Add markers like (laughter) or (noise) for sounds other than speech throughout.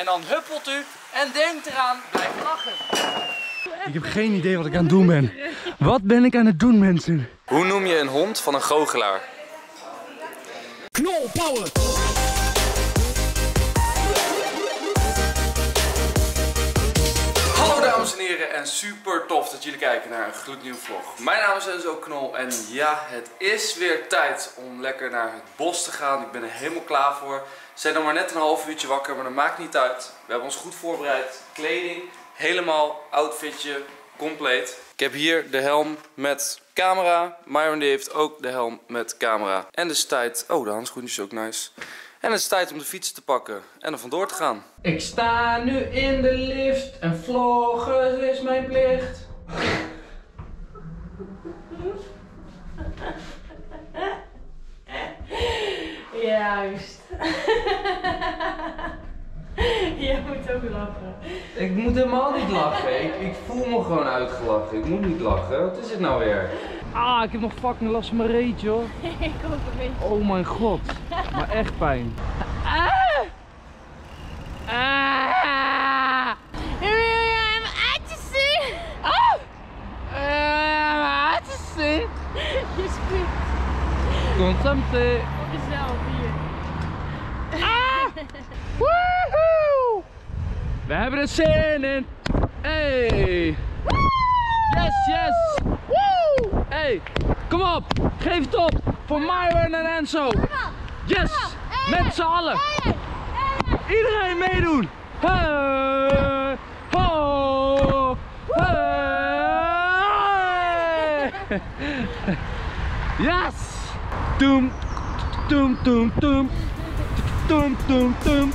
En dan huppelt u en denkt eraan, blijf lachen. Ik heb geen idee wat ik aan het doen ben. Wat ben ik aan het doen, mensen? Hoe noem je een hond van een goochelaar? Knolpower! Hallo dames en heren en super tof dat jullie kijken naar een gloednieuwe vlog. Mijn naam is Enzo Knol en ja, het is weer tijd om lekker naar het bos te gaan. Ik ben er helemaal klaar voor. Zijn nog maar net een half uurtje wakker, maar dat maakt niet uit. We hebben ons goed voorbereid. Kleding, helemaal outfitje, compleet. Ik heb hier de helm met camera. Myron die heeft ook de helm met camera. En het is tijd... Oh, de handschoentjes is ook nice. En het is tijd om de fiets te pakken en er vandoor te gaan. Ik sta nu in de lift en vloggen is mijn plicht. (laughs) Juist. (laughs) Jij moet ook lachen. Ik moet helemaal niet lachen. Ik, ik voel me gewoon uitgelachen. Ik moet niet lachen. Wat is het nou weer? Ah, ik heb nog fucking last van mijn reet, joh. (laughs) Ik ook een beetje. Oh mijn god. Maar echt pijn. Ah! Wil je hem uit te zien? Oh! uit te zien? Je springt Consumptie. op jezelf hier. Woehoe! We hebben er zin in. Hey. Yes, yes. Woo! Hey, kom op. Geef het op. Voor Myron en Enzo. Yes. Met z'n allen. Iedereen meedoen. Hey. Ho. Hey. (laughs) Yes. Doem. Doem, doem, doem. Doem, doem, doem.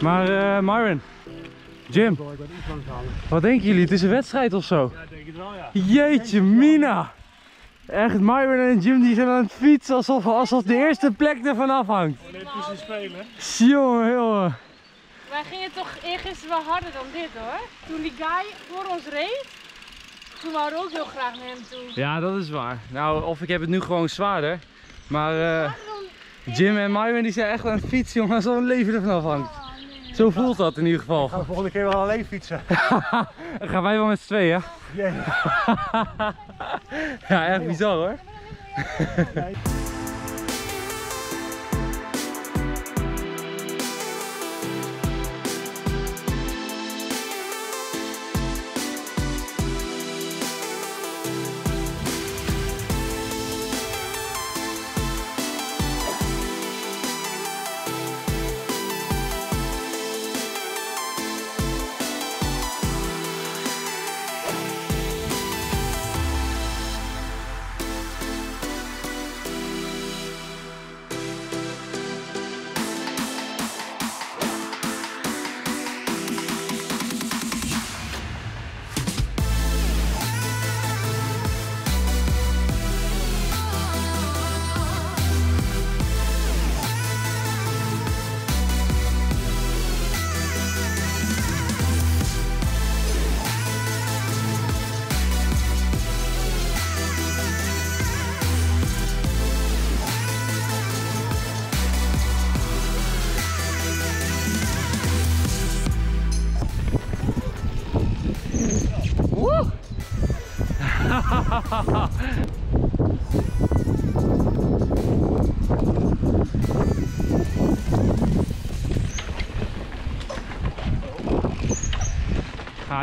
Maar eh Myron, Jim, wat denken jullie? Het is een wedstrijd of zo? Ja, denk het wel, ja. Jeetje mina! Echt, Myron en Jim die zijn aan het fietsen alsof, alsof de eerste plek ervan afhangt. Olympische Spelen. Jongen, jongen. Wij gingen toch eergisteren wel harder dan dit hoor. Toen die guy voor ons reed, toen waren we ook heel graag naar hem toe. Ja, dat is waar. Nou, of ik heb het nu gewoon zwaarder. Maar eh, Jim en Myron die zijn echt aan het fietsen, jongen, alsof een leven ervan afhangt. Zo voelt dat in ieder geval. Gaan we volgende keer wel alleen fietsen. (laughs) Dan gaan wij wel met z'n tweeën. Ja, echt bizar hoor.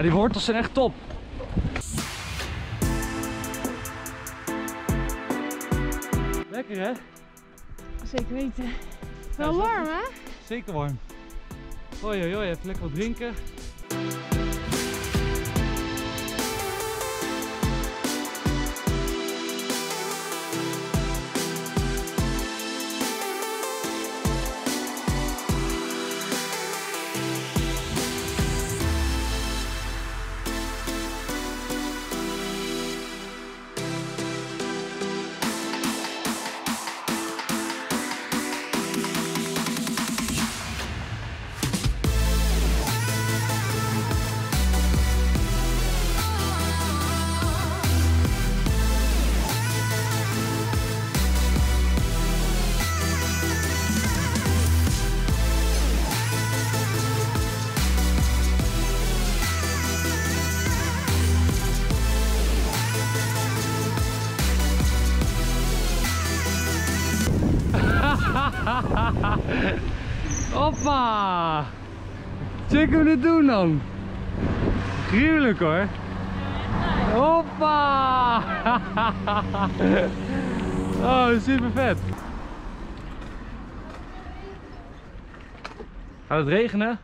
Die wortels zijn echt top. Lekker hè? Zeker weten. Wel warm hè? Zeker warm. Oei oei hoi. Even lekker wat drinken. Hoor. Hoppa! (laughs) Oh, super vet. Gaat het regenen?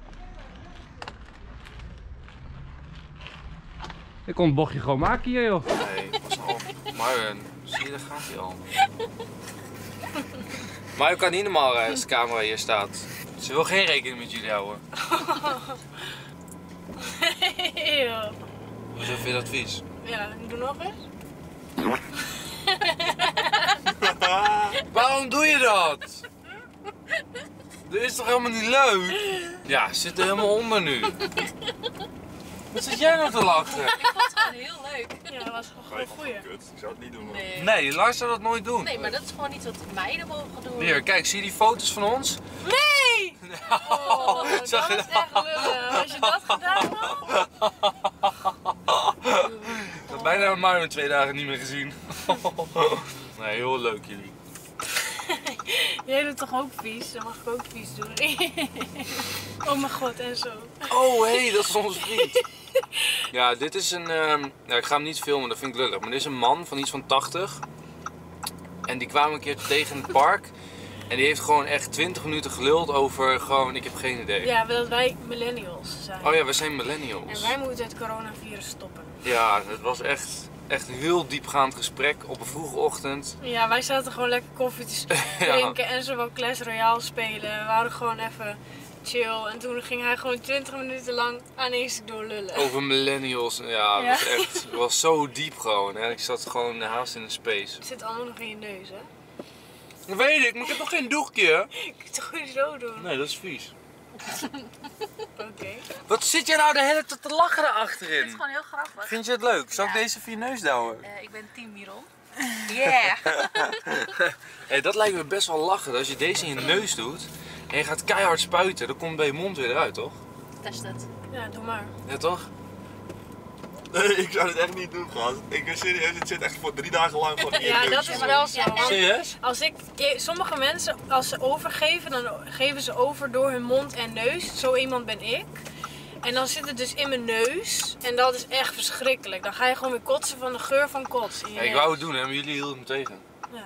Ik kon het bochtje gewoon maken hier joh. Nee, pas op. Marvin, zie je, daar gaat hij al. Maar je kan niet normaal rijden als de camera hier staat. Ze wil geen rekening met jullie houden. (laughs) (laughs) Eeuw. Hoezo vind je dat vies? Ja, doe nog eens. (laughs) Waarom doe je dat? Dat is toch helemaal niet leuk? Ja, zit er helemaal onder nu. Wat zit jij nou te lachen? gewoon heel leuk. Ja, dat was gewoon een goeie. Kut, ik zou het niet doen. man. Nee. Nee, Lars zou dat nooit doen. Nee, maar dat is gewoon iets wat meiden mogen doen. Hier, kijk, zie je die foto's van ons? Nee! Oh, (laughs) dat Zag je is echt lullig. Als je dat gedaan had. Ik heb bijna Marvin twee dagen niet meer gezien. (laughs) Nee, heel leuk jullie. (laughs) Jij doet toch ook vies? Dan mag ik ook vies doen. oh mijn god, en zo. Oh, hé, hey, dat is onze vriend. (laughs) Ja, dit is een. ehm, ja, ik ga hem niet filmen, dat vind ik lullig. Maar dit is een man van iets van 80. En die kwam een keer tegen het park. En die heeft gewoon echt 20 minuten geluld over gewoon, ik heb geen idee. Ja, dat wij millennials zijn. Oh ja, we zijn millennials. En wij moeten het coronavirus stoppen. Ja, het was echt, echt een heel diepgaand gesprek op een vroege ochtend. Ja, wij zaten gewoon lekker koffie te (laughs) drinken en zo wat Clash Royale spelen. We waren gewoon even chill. En toen ging hij gewoon 20 minuten lang aan één stuk door lullen. Over millennials. Ja, het Ja. was echt, het was zo diep gewoon. Hè. Ik zat gewoon haast in de space. Het zit allemaal nog in je neus, hè? Dat weet ik, maar ik heb nog geen doekje. (laughs) Ik kan het gewoon zo doen? Nee, dat is vies. (laughs) Oké. Wat zit jij nou de hele tijd te lachen Het is gewoon heel grappig. Vind je het leuk? Zal ik Ja. deze voor je neus douwen? Eh, ik ben team Miron. (laughs) Yeah! Hey, dat lijkt me best wel lachen. Als je deze in je neus doet en je gaat keihard spuiten, dan komt bij je mond weer eruit, toch? Test het. Ja, doe maar. Ja, toch? Nee, ik zou het echt niet doen, gast. Ik ben serieus, het zit echt voor drie dagen lang gewoon in je Ja, dat is wel zo. Serieus? Als ik, sommige mensen, als ze overgeven, dan geven ze over door hun mond en neus. Zo iemand ben ik. En dan zit het dus in mijn neus. En dat is echt verschrikkelijk. Dan ga je gewoon weer kotsen van de geur van kots. in je Ja, ik wou het doen, hè, maar jullie hielden me tegen. Ja.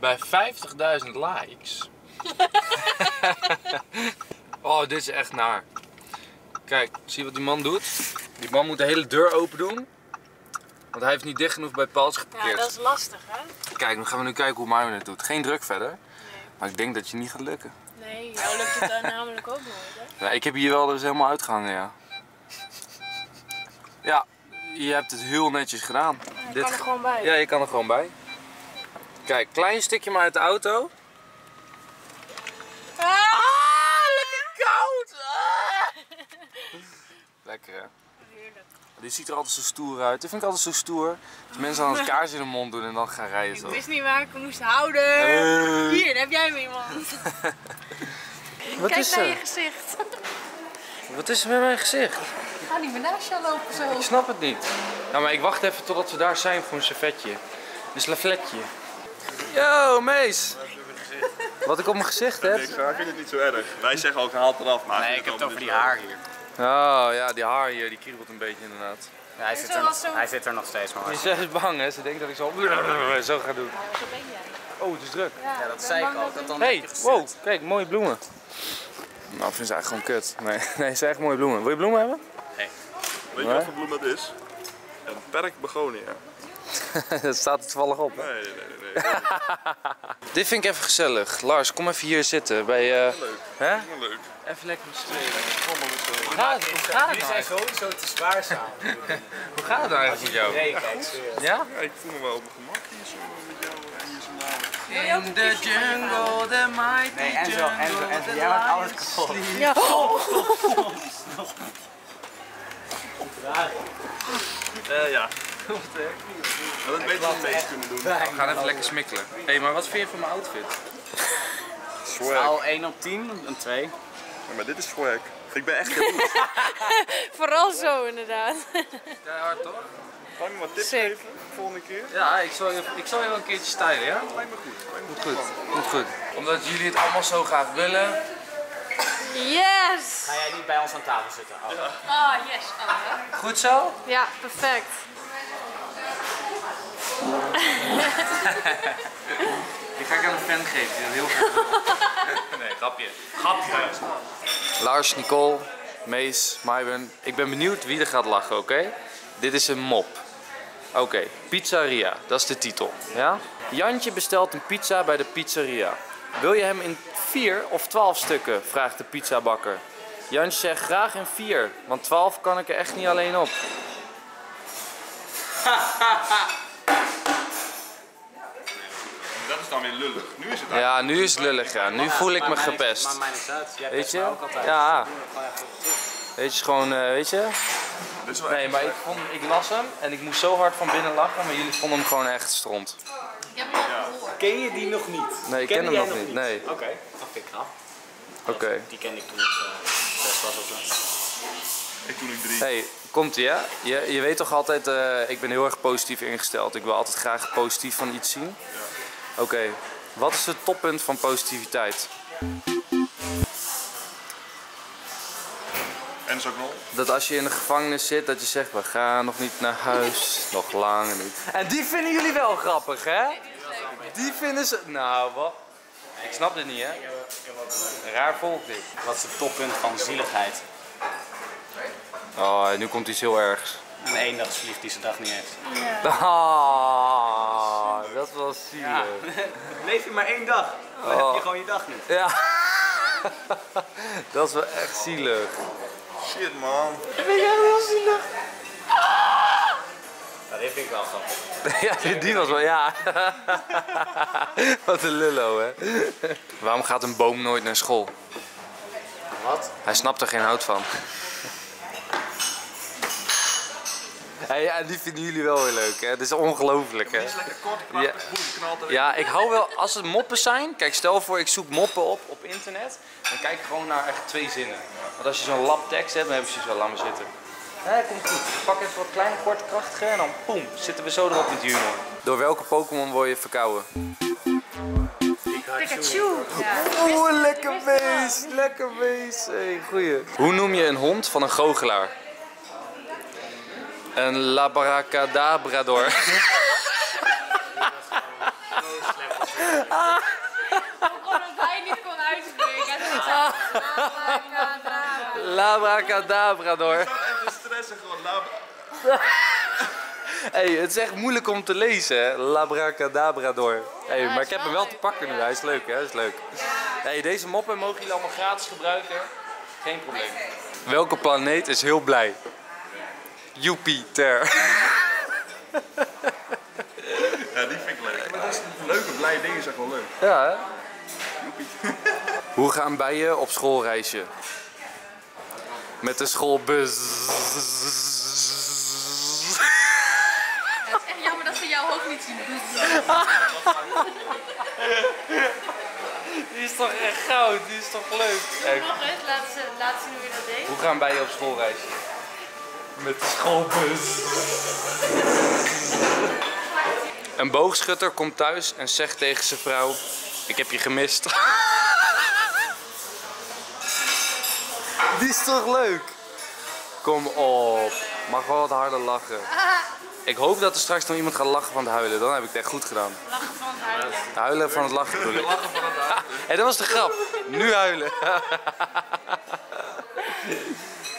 Bij 50.000 likes. (laughs) oh, dit is echt naar. Kijk, zie je wat die man doet? Die man moet de hele deur open doen. Want hij heeft niet dicht genoeg bij het paaltje ja, geparkeerd. dat is lastig, hè? Kijk, dan gaan we nu kijken hoe Marvin het doet. Geen druk verder. Maar ik denk dat je niet gaat lukken. Nee, jou lukt het namelijk ook nooit, hè? Ja, ik heb hier wel dus helemaal uitgehangen, ja. Ja, je hebt het heel netjes gedaan. Ik kan er gewoon bij. Ja, je kan er gewoon bij. Kijk, klein stukje maar uit de auto. Ah! lekker koud! Lekker hè? Heerlijk. Dit ziet er altijd zo stoer uit. Dit vind ik altijd zo stoer. Als mensen dan het kaars in de mond doen en dan gaan rijden Ik zo. wist niet waar ik hem moest houden. Eh, Hier, daar heb jij hem iemand. (laughs) wat Kijk is naar je gezicht. Wat is er met mijn gezicht? Ga niet meer naast jou lopen zo. Ik snap het niet. Nou, maar ik wacht even totdat we daar zijn voor een servetje. Een slavletje. Yo, Mees! (laughs) Wat ik op mijn gezicht heb? Ik vind het niet zo erg. Wij zeggen ook haal het eraf, maar Nee, ik heb het over die haar hier. Oh ja, die haar hier, die kriebelt een beetje inderdaad. Ja, hij, zit er hij zit er nog steeds maar. Ze is bang hè, ze denkt dat ik zo, (laughs) zo ga doen. Oh, het is druk. Ja, dat zei ik al. Dat dan Hey, wow, kijk, mooie bloemen. Nou, vind ze eigenlijk gewoon kut. Nee, (laughs) nee, ze zijn echt mooie bloemen. Wil je bloemen hebben? Weet je wat voor bloem dat is? Een perkbegonia. dat staat er toevallig op. Nee, nee, nee. Nee. (laughs) Dit vind ik even gezellig. Lars, kom even hier zitten bij... eh Leuk. Hè? Wel leuk. Even lekker met zo. Hoe gaat het, hoe gaat het Jullie zijn eigenlijk? sowieso te zwaar samen. (laughs) Hoe gaat het eigenlijk met jou? Nee. Ja? Ja, ik voel me wel op mijn gemak hier zo met jou en hier zo naam. In the jungle, the mighty Nee, Enzo, Enzo, Enzo, jij maakt alles kapot. Ja. (laughs) Eh ja. Dat had beter een beetje kunnen doen. We gaan even lekker smikkelen. Hé, hey, maar wat vind je van mijn outfit? (laughs) Swag. Al 1 op 10, een 2. Ja, maar dit is swag. Ik ben echt jaloers. (laughs) Vooral zo inderdaad. (laughs) Ja, hard toch? Kan je me wat tips Sick. geven volgende keer? Ja, ik zal, je, ik zal je wel een keertje stylen, ja? Lijkt me goed. Lijkt me Goed, goed. Goed, goed. Omdat jullie het allemaal zo graag willen. Yes! Ga jij niet bij ons aan tafel zitten? Oh. Ah, yes. Oh, Goed zo? Ja, perfect. (laughs) Die ga ik aan een fan geven, die dat heel graag. (laughs) Nee, grapje. Grapje. Lars, Nicole, Mees, Maiben. Ik ben benieuwd wie er gaat lachen, oké? Dit is een mop. Oké, pizzeria, dat is de titel. Ja? Jantje bestelt een pizza bij de pizzeria. Wil je hem in vier of twaalf stukken? vraagt de pizzabakker. Jantje zegt graag in vier, want twaalf kan ik er echt niet alleen op. (laughs) Dat is dan weer lullig. Nu is het Ja, nu is het lullig, ja. Nu voel ik me gepest. Maar mij niet uit. Jij Weet je? me ook altijd. Ja. Doe. Weet je, gewoon, eh, weet je? Dit is wel Nee, maar ik, vond, ik las hem en ik moest zo hard van binnen lachen, maar jullie vonden hem gewoon echt stront. Ik heb hem al gehoord. Ken je die nog niet? Nee, ik ken hem nog niet, nee. Oké, dat vind ik knap. Oké. Die kende ik toen ik uh, zes was of zo. Ik toen ik drie. Hey, komt ie hè? Je, je weet toch altijd, eh, ik ben heel erg positief ingesteld. Ik wil altijd graag positief van iets zien. Oké, wat is het toppunt van positiviteit? En zo knol. Dat als je in de gevangenis zit, dat je zegt, we gaan nog niet naar huis, nog langer niet. En die vinden jullie wel grappig, hè? Die vinden ze, nou wat? Ik snap dit niet, hè? Raar volk dit. Wat is het toppunt van zieligheid? Oh, nu komt iets heel ergs. Een eendagsvlieg die zijn dag niet heeft. Ah, dat was zielig. (laughs) Leef je maar één dag, dan heb je gewoon je dag niet. Ja. (laughs) dat is wel echt zielig. Shit man. Dat vind ik wel grappig. (laughs) Ja, die- die was wel, ja. Wat een lullo, hè. Waarom gaat een boom nooit naar school? Wat? Hij snapt er geen hout van. Hey, ja, die vinden jullie wel heel leuk, hè? Dat is ongelooflijk, hè? Lekker kort, Ja. knalt. Ja, ik hou wel, als het moppen zijn, kijk stel voor ik zoek moppen op op internet, dan kijk ik gewoon naar echt twee zinnen. Want als je zo'n lab tekst hebt, dan heb je zoiets wel, laat maar zitten. Nee, komt goed. Ik pak even wat kleine, korte, krachtige en dan poem, zitten we zo erop met die humor. Door welke Pokémon word je verkouden? Pikachu. Ja. Oeh, lekker beest, lekker beest. Hey, goeie. Hoe noem je een hond van een goochelaar? Een labracadabrador. Gewoon dat hij niet kon uitspreken. Labracadabrador. (laughs) Even stressen gewoon. Laat... (laughs) Hey, het is echt moeilijk om te lezen, hè? Labracadabrador. Hey, maar ik heb hem wel te pakken nu. Hij is leuk, hè? Hij is leuk. Hey, deze moppen mogen jullie allemaal gratis gebruiken. Geen probleem. Welke planeet is heel blij? Jupiter. (laughs) Ja, die vind ik leuk. Maar dat is leuke, blije dingen zijn gewoon leuk. Ja, hè? Hoe gaan bijen op schoolreisje? Met de schoolbus. Het is echt jammer dat ze jouw hoofd niet zien. (laughs) Die is toch echt goud, die is toch leuk? Kijk, Nog eens, laat zien hoe je dat deed. hoe gaan bijen op schoolreisje? Met de schoolbus. Een boogschutter komt thuis en zegt tegen zijn vrouw: Ik heb je gemist. Die is toch leuk? Kom op, mag wel wat harder lachen. Ik hoop dat er straks nog iemand gaat lachen van het huilen. Dan heb ik het echt goed gedaan. Lachen van het huilen. Huilen van het lachen bedoel ik. En (laughs) dat was de grap. Nu huilen. (laughs)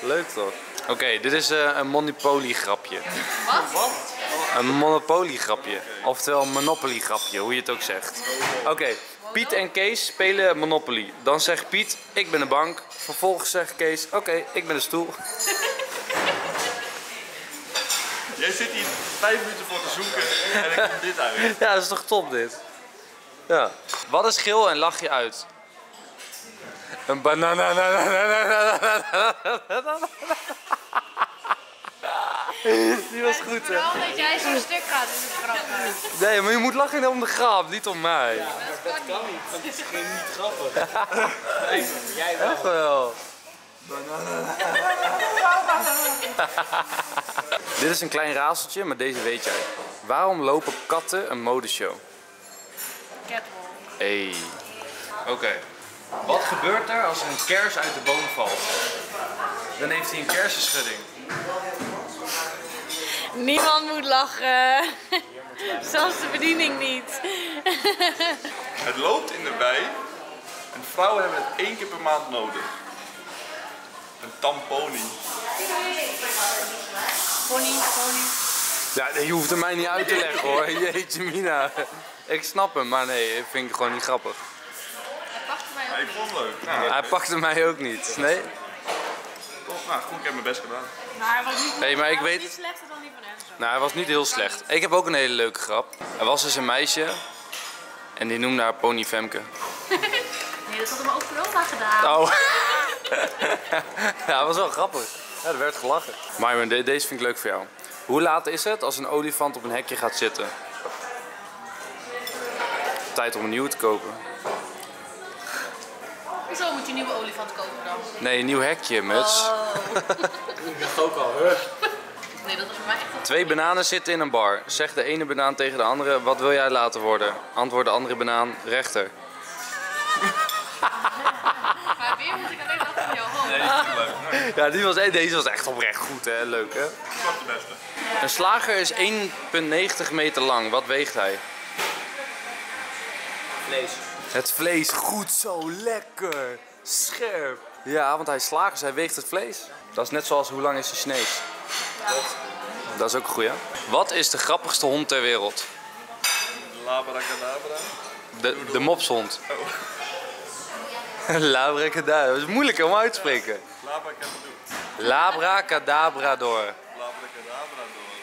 Leuk toch? Oké, dit is eh, een Monopoly grapje. Wat? Een Monopoly grapje. Oftewel een Monopoly grapje, hoe je het ook zegt. Oké, Piet en Kees spelen Monopoly. Dan zegt Piet, ik ben de bank. Vervolgens zegt Kees, oké, ik ben de stoel. (laughs) Jij zit hier vijf minuten voor te zoeken en ik kom dit uit. (laughs) Ja, dat is toch top dit? Ja. Wat is geel en lach je uit? Een banana. Die was goed hè? Vooral dat jij zo'n stuk gaat in de grappig. Nee, maar je moet lachen om de grap, niet om mij. Dat kan niet. Dat is geen niet grappig. (laughs) Nee, jij wel. Echt wel. Dit is een klein raadseltje, maar deze weet jij. Waarom lopen katten een modeshow? Catwalk. Hey. Oké. Wat gebeurt er als er een kers uit de boom valt? Dan heeft hij een kersenschudding. Niemand moet lachen. Zelfs de bediening niet. Het loopt in de wei en vrouwen hebben het één keer per maand nodig. Een tamponi. Pony, pony. Ja, je hoeft het mij niet uit te leggen hoor. (laughs) Jeetje mina. Ik snap hem, maar nee, ik vind het gewoon niet grappig. Hij pakte mij ik vond het leuk. Nou, Hij pakte mij ook niet. Nee? toch, nou, goed, ik heb mijn best gedaan. Maar hij was niet, Nee, maar ik hij was weet- niet slechter dan die van Enzo. Nou, hij was niet heel slecht. Ik heb ook een hele leuke grap. Er was dus een meisje en die noemde haar pony Femke. (laughs) Nee, dat had hem ook corona gedaan. Oh. (laughs) ja, dat was wel grappig. Ja, er werd gelachen. Myron, de- deze vind ik leuk voor jou. Hoe laat is het als een olifant op een hekje gaat zitten? Tijd om een nieuwe te kopen. Hoezo moet je een nieuwe olifant kopen dan? Nee, een nieuw hekje, muts. (laughs) Ik dacht ook al, huh? Nee, dat was voor mij echt een... Twee bananen zitten in een bar. Zegt de ene banaan tegen de andere, wat wil jij laten worden? Antwoordt de andere banaan, rechter. (laughs) Maar weer moet ik alleen dat van jou hoofd. Nee, die leuk. Ja, die was, deze was echt oprecht goed, hè? Leuk, hè? dat de beste. Een slager is 1,90 meter lang. Wat weegt hij? Vlees. Het vlees. Goed zo, lekker. Scherp. Ja, want hij is slager, dus hij weegt het vlees. Dat is net zoals hoe lang is hij snees. Dat is ook een goeie. Wat is de grappigste hond ter wereld? Labracadabra. De, de mopshond. (laughs) Labracadabra. Dat is moeilijk om uit te spreken. Labracadabra. Door.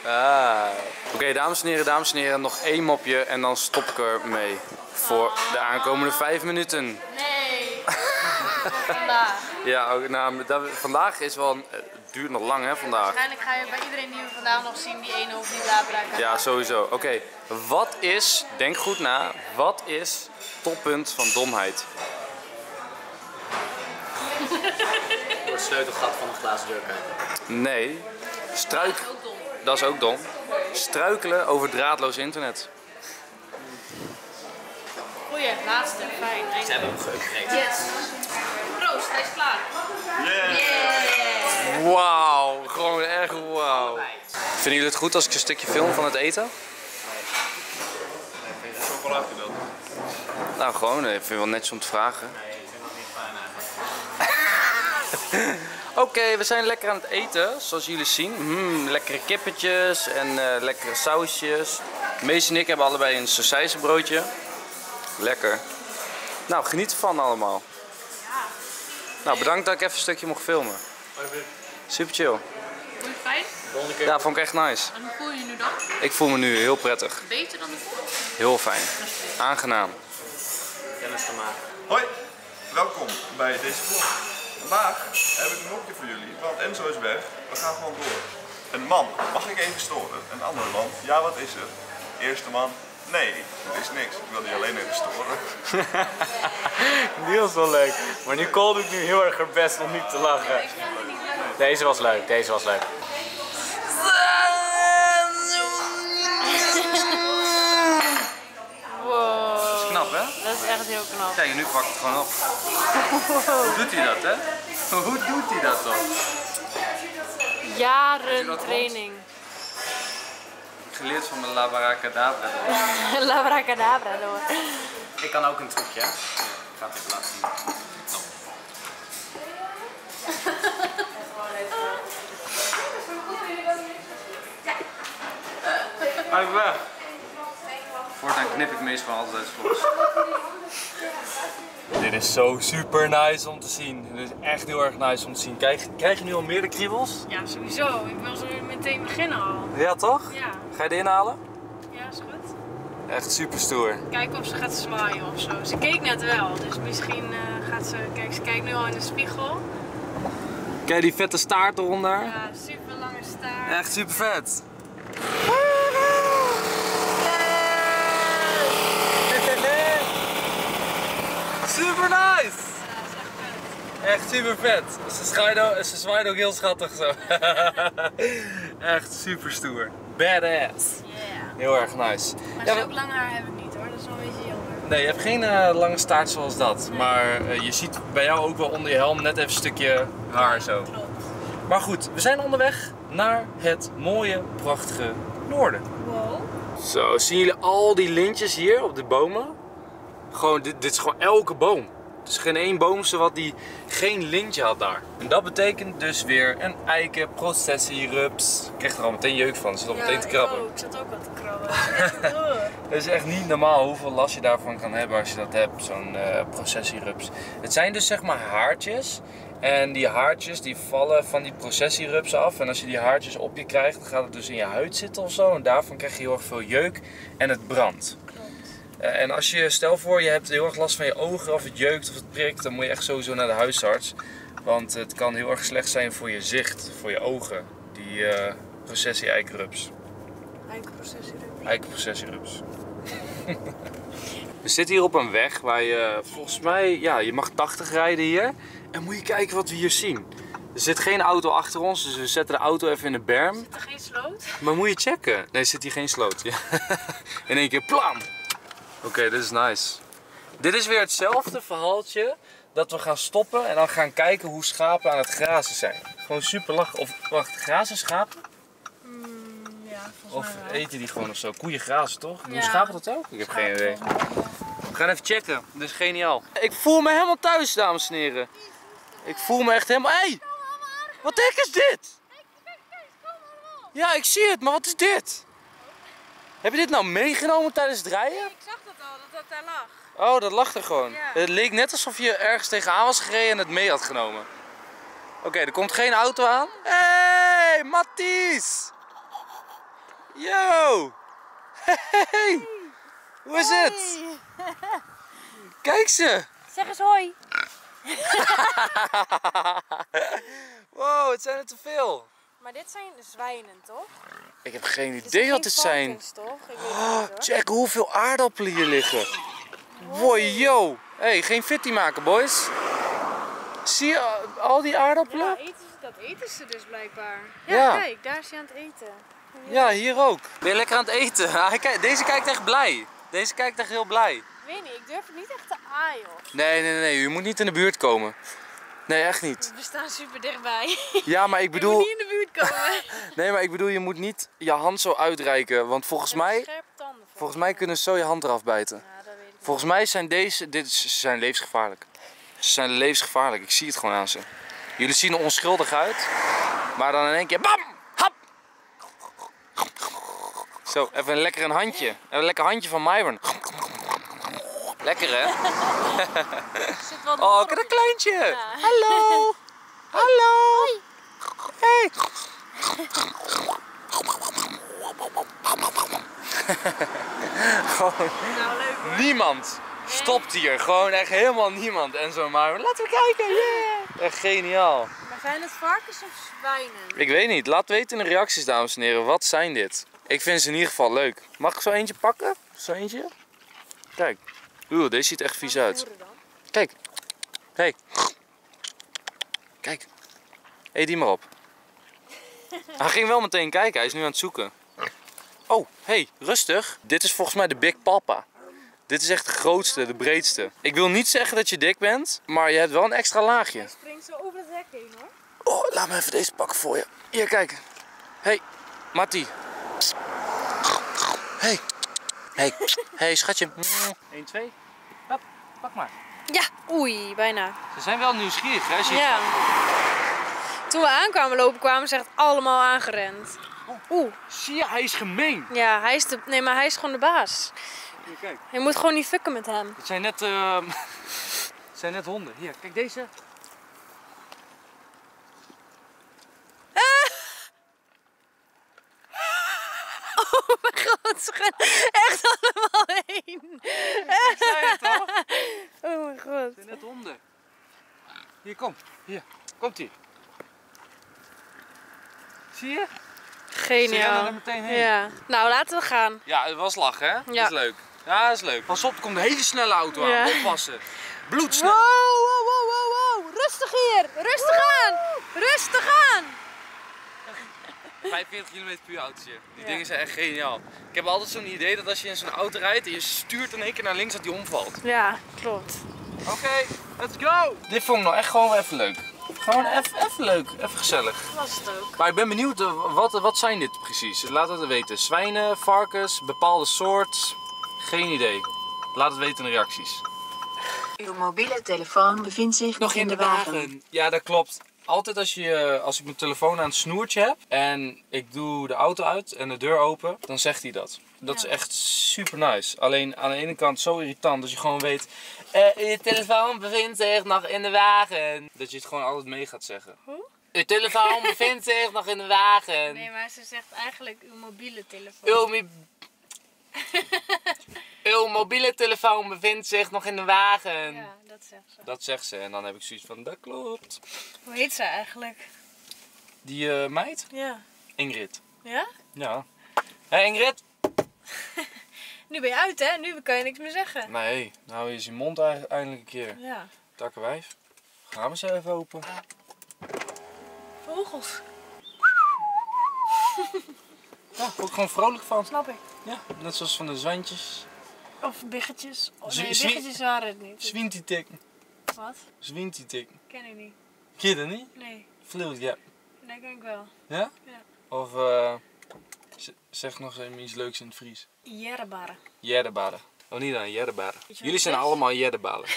Ah. Oké, dames en heren, dames en heren, nog één mopje en dan stop ik er mee. Voor de aankomende vijf minuten. Nee. (laughs) Vandaag. Ja, ook, nou, dat, vandaag is wel, een- het duurt nog lang hè, vandaag. Waarschijnlijk ga je bij iedereen die we vandaag nog zien die ene of die labra. Ja, sowieso. Oké, wat is, denk goed na, wat is toppunt van domheid? Door het sleutelgat van een glazen deur kijken. Nee, struik, Ook dom. dat is ook dom. Struikelen over draadloos internet. Goeie, laatste. Fijn. Ze hebben hem geupgrade. Yes. Proost, hij is klaar. Yeah. Wauw, gewoon echt wauw. Vinden jullie het goed als ik een stukje film van het eten? Zo vooruit gedeeld. Nou, gewoon, ik vind het wel netjes om te vragen. (laughs) Oké, we zijn lekker aan het eten, zoals jullie zien. Mm, lekkere kippetjes en eh, lekkere sausjes. Mees en ik hebben allebei een sausijzenbroodje. Lekker. Nou, geniet ervan allemaal. Nou, bedankt dat ik even een stukje mocht filmen. Super chill. Vond je het fijn? Volgende keer. Ja, vond ik echt nice. En hoe voel je je nu dan? Ik voel me nu heel prettig. Beter dan ervoor? Heel fijn. Aangenaam. Kennis te maken. Hoi, welkom bij deze vlog. Vandaag heb ik een mopje voor jullie, want Enzo is weg. We gaan gewoon door. Een man, mag ik even storen? Een andere man, ja wat is er? Eerste man, nee, er is niks. Ik wil die alleen even storen. (laughs) Die was wel leuk. Maar Nicole doet nu heel erg haar best om niet te lachen. Deze was leuk, deze was leuk. Wow. Knap, hè? Dat is echt heel knap. Kijk, nu pakt het gewoon op. Hoe doet hij dat, hè? Hoe doet hij dat dan? Jaren training. Geleerd van mijn Labaracadabra. (laughs) Labracadabra door. Ik kan ook een trucje. hè? Ik ga het even laten zien. Blijf weg. Voortaan knip ik meestal altijd vlogs. Dit is zo super nice om te zien. Dit is echt heel erg nice om te zien. Krijg, krijg je nu al meer de kriebels? Ja, sowieso. Ik wil zo meteen beginnen al. Ja, toch? Ja, Ga je die inhalen? ja, is goed. Echt super stoer. Kijken of ze gaat zwaaien of zo. Ze keek net wel, dus misschien eh, gaat ze... Kijk, ze kijkt nu al in de spiegel. Kijk die vette staart eronder. Ja, super lange staart. Echt super vet. Super nice! Ja, is echt vet. Echt super vet. Ze, ook, ze ook heel schattig zo. (laughs) Echt super stoer. Badass. Yeah. Heel erg nice. Maar Ja, we- lang haar heb ik niet hoor, dat is wel een beetje jammer. Nee, je hebt geen eh, lange staart zoals dat. Maar eh, je ziet bij jou ook wel onder je helm net even een stukje haar zo. Klopt. Maar goed, we zijn onderweg naar het mooie, prachtige noorden. Wow. Zo, zien jullie al die lintjes hier op de bomen? Gewoon, dit, dit is gewoon elke boom. Er is geen één boomse wat die geen lintje had daar. En dat betekent dus weer een eikenprocessierups. Ik krijg er al meteen jeuk van, ik zit al meteen te krabben. Ik, ik zat ook wat te krabben. (laughs) Het is echt niet normaal hoeveel last je daarvan kan hebben als je dat hebt, zo'n eh processierups. Het zijn dus zeg maar haartjes. En die haartjes die vallen van die processierups af. En als je die haartjes op je krijgt, dan gaat het dus in je huid zitten of zo. En daarvan krijg je heel erg veel jeuk en het brandt. Eh, En als je, stel voor je hebt heel erg last van je ogen of het jeukt of het prikt, dan moet je echt sowieso naar de huisarts. Want het kan heel erg slecht zijn voor je zicht, voor je ogen, die eh processie-eikenrups. Eikenprocessie. Eikenprocessierups. (laughs) we zitten hier op een weg waar je volgens mij, ja, je mag 80 rijden hier. En moet je kijken wat we hier zien. Er zit geen auto achter ons, dus we zetten de auto even in de berm. Is er geen sloot? Maar moet je checken. Nee, zit hier geen sloot. Ja. (laughs) In één keer plam. Oké, dit is nice. Dit is weer hetzelfde verhaaltje dat we gaan stoppen en dan gaan kijken hoe schapen aan het grazen zijn. Gewoon super lachen. Of wacht, grazen schapen? Ja, volgens Of eten die gewoon of zo? Koeien grazen toch? Doen Ja. schapen dat ook? Ik heb geen idee. We gaan even checken. Dit is geniaal. Ik voel me helemaal thuis, dames en heren. Ik voel me echt helemaal... Hé! Hey! Wat de heck is dit? Ja, ik zie het, maar wat is dit? Heb je dit nou meegenomen tijdens het rijden? Dat daar lag. Oh, dat lag er gewoon. Ja. Het leek net alsof je ergens tegenaan was gereden en het mee had genomen. Oké, er komt geen auto aan. Hey, Matties! Yo! Hey! Hoe is het? (laughs) Kijk ze! Zeg eens hoi. (laughs) Wow, het zijn er te veel. Maar dit zijn zwijnen, toch? Ik heb geen idee geen wat dit zijn. toch? Ik weet het Oh, niet, hoor. check hoeveel aardappelen hier liggen. Wow, yo. Hey, geen fitty maken, boys. Zie je al- die aardappelen? Ja, eten ze, dat eten ze dus blijkbaar. Ja, Ja. kijk, daar is hij aan het eten. Ja, hier ook. Ben je lekker aan het eten? (laughs) Kijkt- Deze kijkt echt blij. Deze kijkt echt heel blij. Ik weet niet, ik durf het niet echt te aaien. hoor. Nee, nee, nee. Je moet niet in de buurt komen. Nee, echt niet. We staan super dichtbij. Ja, maar ik (laughs) Ik moet bedoel... niet in de buurt komen. (laughs) Nee, maar ik bedoel, je moet niet je hand zo uitreiken. Want volgens mij... Tanden. Volgens mij kunnen ze zo je hand eraf bijten. Ja, dat weet ik niet. Volgens mij zijn deze... Dit, ze zijn levensgevaarlijk. Ze zijn levensgevaarlijk. Ik zie het gewoon aan ze. Jullie zien er onschuldig uit. Maar dan in één keer... Bam! Hap! Zo, even een lekker een handje. Even een lekker handje van Myron. Lekker hè? (laughs) Oh, kijk dat kleintje. Hallo. Hallo. Hey. Gewoon Nou, niemand stopt hier. Gewoon echt helemaal niemand. En zo maar, laten we kijken. Yeah. Echt geniaal. Maar zijn het varkens of zwijnen? Ik weet niet. Laat weten in de reacties, dames en heren. Wat zijn dit? Ik vind ze in ieder geval leuk. Mag ik zo eentje pakken? Zo eentje? Kijk. Oeh, deze ziet echt vies uit. Kijk. Hey. Kijk. Eet die maar op. Hij ging wel meteen kijken, hij is nu aan het zoeken. Oh, hey, rustig. Dit is volgens mij de Big Papa. Dit is echt de grootste, de breedste. Ik wil niet zeggen dat je dik bent, maar je hebt wel een extra laagje. Hij springt zo over het hek heen hoor. Oh, laat me even deze pakken voor je. Hier, kijk. Hey, Mattie. Hey. Hey. Hey, schatje. 1, 2. Hop, pak maar. Ja, oei, bijna. Ze zijn wel nieuwsgierig, hè? Als je... Ja. Toen we aankwamen lopen, kwamen ze echt allemaal aangerend. Oeh, Zie je, hij is gemeen. ja, hij is de... Nee, maar hij is gewoon de baas. Hier, kijk. Je moet gewoon niet fucken met hem. Het zijn net, ehm, (laughs) het zijn net honden. Hier, kijk deze. Ze gaan (laughs) echt allemaal heen. Ik zei het? (laughs) Oh mijn god. Het zijn net honden. Hier, kom. Hier, komt ie. Zie je? Ze Geniaal. er meteen heen. Ja. Nou, laten we gaan. Ja, het was lachen, hè? Ja. Dat is leuk. Ja, dat is leuk. Pas op, er komt een hele snelle auto aan. Ja. Oppassen. Bloedsnel. Wow, wow, wow, wow, wow. Rustig hier. Rustig aan. Rustig aan. 45 km per uur autootje. Die Ja. dingen zijn echt geniaal. Ik heb altijd zo'n idee dat als je in zo'n auto rijdt en je stuurt in één keer naar links dat die omvalt. Ja, klopt. Oké, let's go! Dit vond ik nou echt gewoon even leuk. Gewoon even, even leuk, even gezellig. Was het ook. Maar ik ben benieuwd, eh, wat, wat zijn dit precies? Laat het weten. Zwijnen, varkens, bepaalde soort? Geen idee. Laat het weten in de reacties. Uw mobiele telefoon bevindt zich nog in de wagen. Ja, dat klopt. Altijd als, je, als ik mijn telefoon aan het snoertje heb en ik doe de auto uit en de deur open, dan zegt hij dat. Dat is echt super nice. Alleen aan de ene kant zo irritant dat je gewoon weet, eh, je telefoon bevindt zich nog in de wagen. Dat je het gewoon altijd mee gaat zeggen. Hoe? Je telefoon bevindt zich nog in de wagen. Nee, maar ze zegt eigenlijk uw mobiele telefoon. Uw, mi- (laughs) Uw mobiele telefoon bevindt zich nog in de wagen. Ja, dat zegt ze. Dat zegt ze en dan heb ik zoiets van, dat klopt. Hoe heet ze eigenlijk? Die eh, meid? Ja. Ingrid. Ja? Ja. Hé Ingrid? (laughs) Nu ben je uit, hè? Nu kan je niks meer zeggen. Nee, nou hou je mond ei- eindelijk een keer. Ja. Takkenwijf. Gaan we ze even open. Vogels. Ja, word ik gewoon vrolijk van. Snap ik. Ja, net zoals van de zwijntjes. Of biggetjes. Oh, nee, biggetjes waren het niet. Zwintietik. Wat? Zwintietik. Ken ik niet. Ken je dat niet? Nee. Vleeuwt, ja. Nee, ken ik wel. Ja? Ja. Of z- zeg nog eens iets leuks in het Fries. Jerrebaren. Jeddebaren. Oh, niet dan, jeddebaren. wat (laughs) Jullie zijn allemaal. Jerrebaren.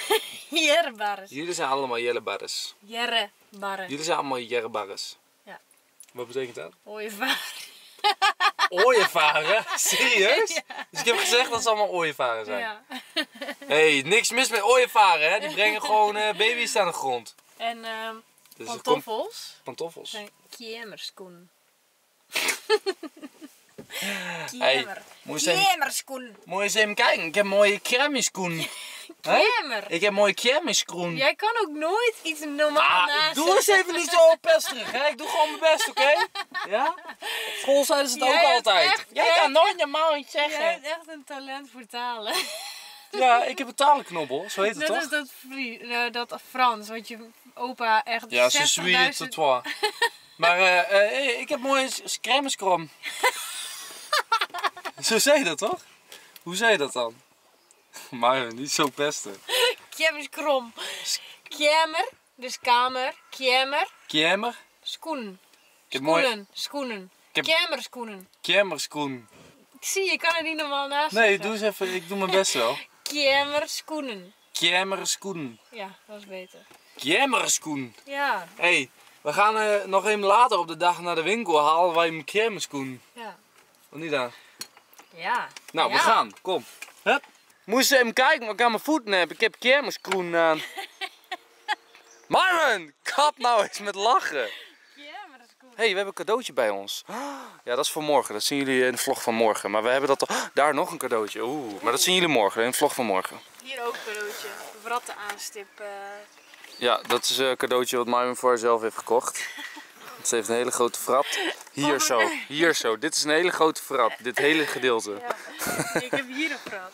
Jullie zijn allemaal jellebares. Jerrebaren. Jullie zijn allemaal jerrebares. Ja. Wat betekent dat? Ooievaar. (laughs) Ooievaren? (laughs) Serieus? Dus ik heb gezegd dat ze allemaal ooievaren zijn. Ja. (laughs) hey, niks mis met ooievaren, hè? Die brengen gewoon eh, baby's aan de grond. En ehm Dus pantoffels pantoffels. zijn kiemerskoen. (laughs) Moet je eens- Kiemerskoen. moet je even kijken. Ik heb mooie kermiskoen. (laughs) Hè? Kiemer. Ik heb mooie kermiskoen. Jij kan ook nooit iets normaal Ah, naast. doe eens (laughs) even niet zo pesterig, hè? Ik doe gewoon mijn best, oké? (laughs) Ja? Op school zeiden ze het Jij ook altijd. echt- Jij echt- kan nooit normaal iets Jij zeggen. hebt echt een talent voor talen. Ja, ik heb een talenknobbel, zo heet het toch? dat, Fri- eh, dat Frans, wat je opa echt Ja, ze 60.000 suis het toi. Maar eh, hey, ik heb mooie crèmeskrom. Zo zei je dat toch? Hoe zei je dat dan? (laughs) Maar niet zo pesten. Kiemer is krom. Kiemer, dus kamer. Kiemer, Kjemmer? schoen. Heb mooie Schoenen, schoenen. heb- Kiemer, schoenen. kjemmerskoen. Ik zie, je kan het niet normaal naast Nee, doe eens even, ik doe mijn best wel. (laughs) Kiemer, schoenen. Kjemmerskoen. Ja, dat is beter. Kjemmerskoen. Ja, Hé, hey, we gaan eh, nog even later op de dag naar de winkel halen wij mijn kjemmerskoen. ja. Of niet aan? Ja. Nou, we Ja. gaan. Kom. Hup. Moest je even kijken wat ik aan mijn voeten heb. Ik heb kermiskroen aan. (laughs) Marvin, kap nou eens met lachen. Kiemer, schoenen. Hé, hey, we hebben een cadeautje bij ons. Ja, dat is voor morgen. Dat zien jullie in de vlog van morgen. Maar we hebben dat toch... Daar nog een cadeautje. Oeh, maar dat zien jullie morgen in de vlog van morgen. Hier ook een cadeautje. Wratten aanstippen. Ja, dat is een cadeautje wat Marvin voor haarzelf heeft gekocht. (laughs) Ze heeft een hele grote frat. Hier zo, hier zo. Dit is een hele grote frat. Dit hele gedeelte. Ja, ik heb hier een vrat.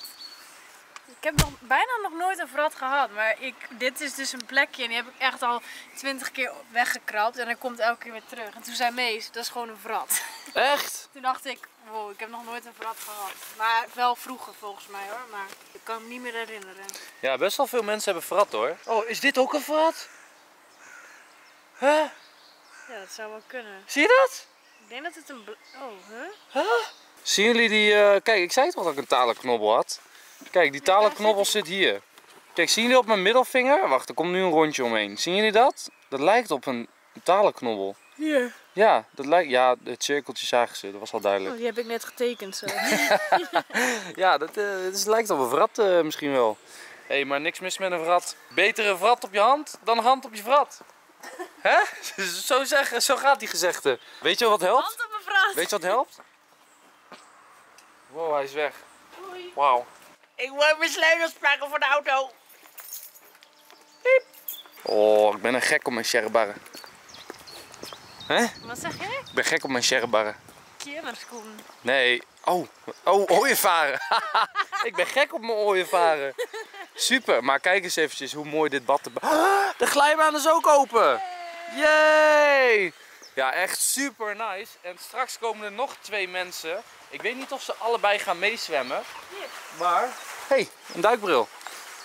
Ik heb nog, bijna nog nooit een vrat gehad, maar ik, dit is dus een plekje en die heb ik echt al twintig keer weggekrapt en hij komt elke keer weer terug. En toen zei Mees, dat is gewoon een vrat. Echt? (laughs) Toen dacht ik, wow, ik heb nog nooit een vrat gehad. Maar wel vroeger volgens mij hoor, maar ik kan me niet meer herinneren. Ja, best wel veel mensen hebben frat hoor. Oh, is dit ook een frat? Huh? Ja, dat zou wel kunnen. Zie je dat? Ik denk dat het een... Oh, huh? Huh? Zien jullie die... eh, Kijk, ik zei toch dat ik een talenknobbel had? Kijk, die talenknobbel zit hier. Kijk, zien jullie op mijn middelvinger? Wacht, er komt nu een rondje omheen. Zien jullie dat? Dat lijkt op een talenknobbel. Hier. Ja, dat lijkt... Ja, het cirkeltje zagen ze. Dat was al duidelijk. Oh, die heb ik net getekend zo. (laughs) Ja, dat, het is- lijkt op een vrat eh, misschien wel. Hé, hey, maar niks mis met een vrat. Betere vrat op je hand dan een hand op je vrat. Hè? (laughs) Zo, zeggen, zo gaat die gezegde. Weet je wat helpt? Weet je wat helpt? Wow, hij is weg. Wauw. Ik moet mijn sleutels pakken voor de auto. Oh, ik ben een gek op mijn sherrybarren. Hè? Wat zeg jij? Ik ben gek op mijn sherrybarren. Kinderschoen. Nee. Oh, oh, ooievaren. (laughs) ik ben gek op mijn ooievaren. Super, maar kijk eens eventjes hoe mooi dit bad. Ah, de glijbaan is ook open. Yay! Ja, echt super nice. En straks komen er nog twee mensen. Ik weet niet of ze allebei gaan meezwemmen. Maar... hey, een duikbril.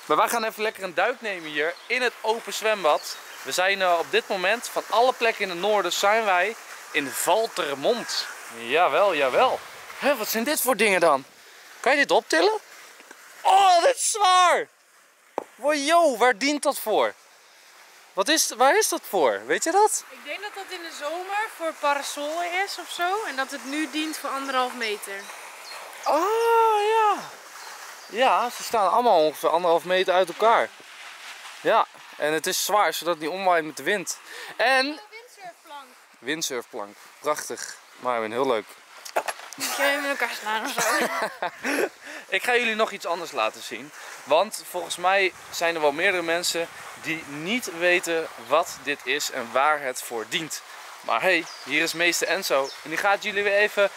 Maar wij gaan even lekker een duik nemen hier in het open zwembad. We zijn eh, op dit moment van alle plekken in het noorden zijn wij in Valtermond. Jawel, jawel. Hé, wat zijn dit voor dingen dan? Kan je dit optillen? Oh, dit is zwaar! Wow, waar dient dat voor? Wat is, waar is dat voor? Weet je dat? Ik denk dat dat in de zomer voor parasolen is of zo. En dat het nu dient voor anderhalf meter. Oh, ja. Ja, ze staan allemaal ongeveer anderhalf meter uit elkaar. Ja, en het is zwaar zodat het niet omwaait met de wind. En Windsurfplank. windsurfplank. Prachtig. Maar heel leuk. Je met elkaar slaan zo? (laughs) Ik ga jullie nog iets anders laten zien. Want volgens mij zijn er wel meerdere mensen die niet weten wat dit is en waar het voor dient. Maar hey, hier is meester Enzo. En die gaat jullie weer even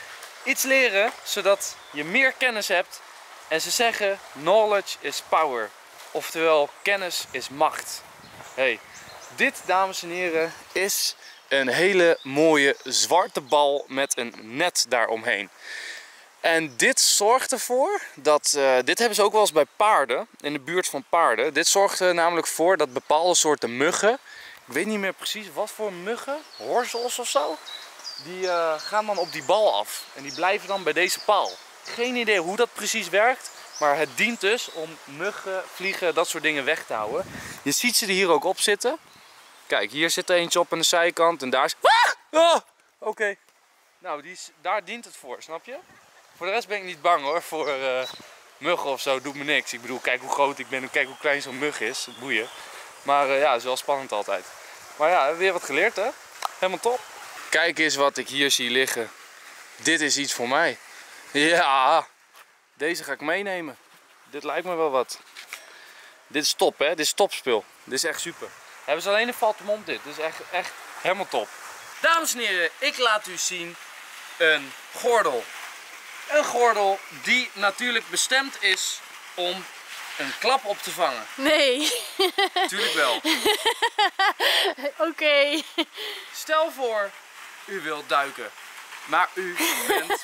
iets leren, zodat je meer kennis hebt. En ze zeggen, knowledge is power. Oftewel, kennis is macht. Hey, dit dames en heren is een hele mooie zwarte bal met een net daaromheen. En dit zorgt ervoor dat, eh, dit hebben ze ook wel eens bij paarden, in de buurt van paarden. Dit zorgt er namelijk voor dat bepaalde soorten muggen, ik weet niet meer precies wat voor muggen, horzels of zo, die eh, gaan dan op die bal af. En die blijven dan bij deze paal. Geen idee hoe dat precies werkt, maar het dient dus om muggen, vliegen, dat soort dingen weg te houden. Je ziet ze er hier ook op zitten. Kijk, hier zit er eentje op aan de zijkant en daar is... Ah! Oh! Oké. Nou, die is, daar dient het voor, snap je? Voor de rest ben ik niet bang hoor, voor eh, muggen of zo, doet me niks. Ik bedoel, kijk hoe groot ik ben en kijk hoe klein zo'n mug is, boeien. Maar eh, ja, het is wel spannend altijd. Maar ja, weer wat geleerd hè, helemaal top. Kijk eens wat ik hier zie liggen. Dit is iets voor mij. Ja, deze ga ik meenemen. Dit lijkt me wel wat. Dit is top hè, dit is topspul. Dit is echt super. Hebben ze alleen in Valtemont dit, dit is echt, echt helemaal top. Dames en heren, ik laat u zien een gordel. Een gordel die natuurlijk bestemd is om een klap op te vangen. Nee. Tuurlijk wel. (laughs) Oké. Stel voor, u wilt duiken, maar u bent... (laughs)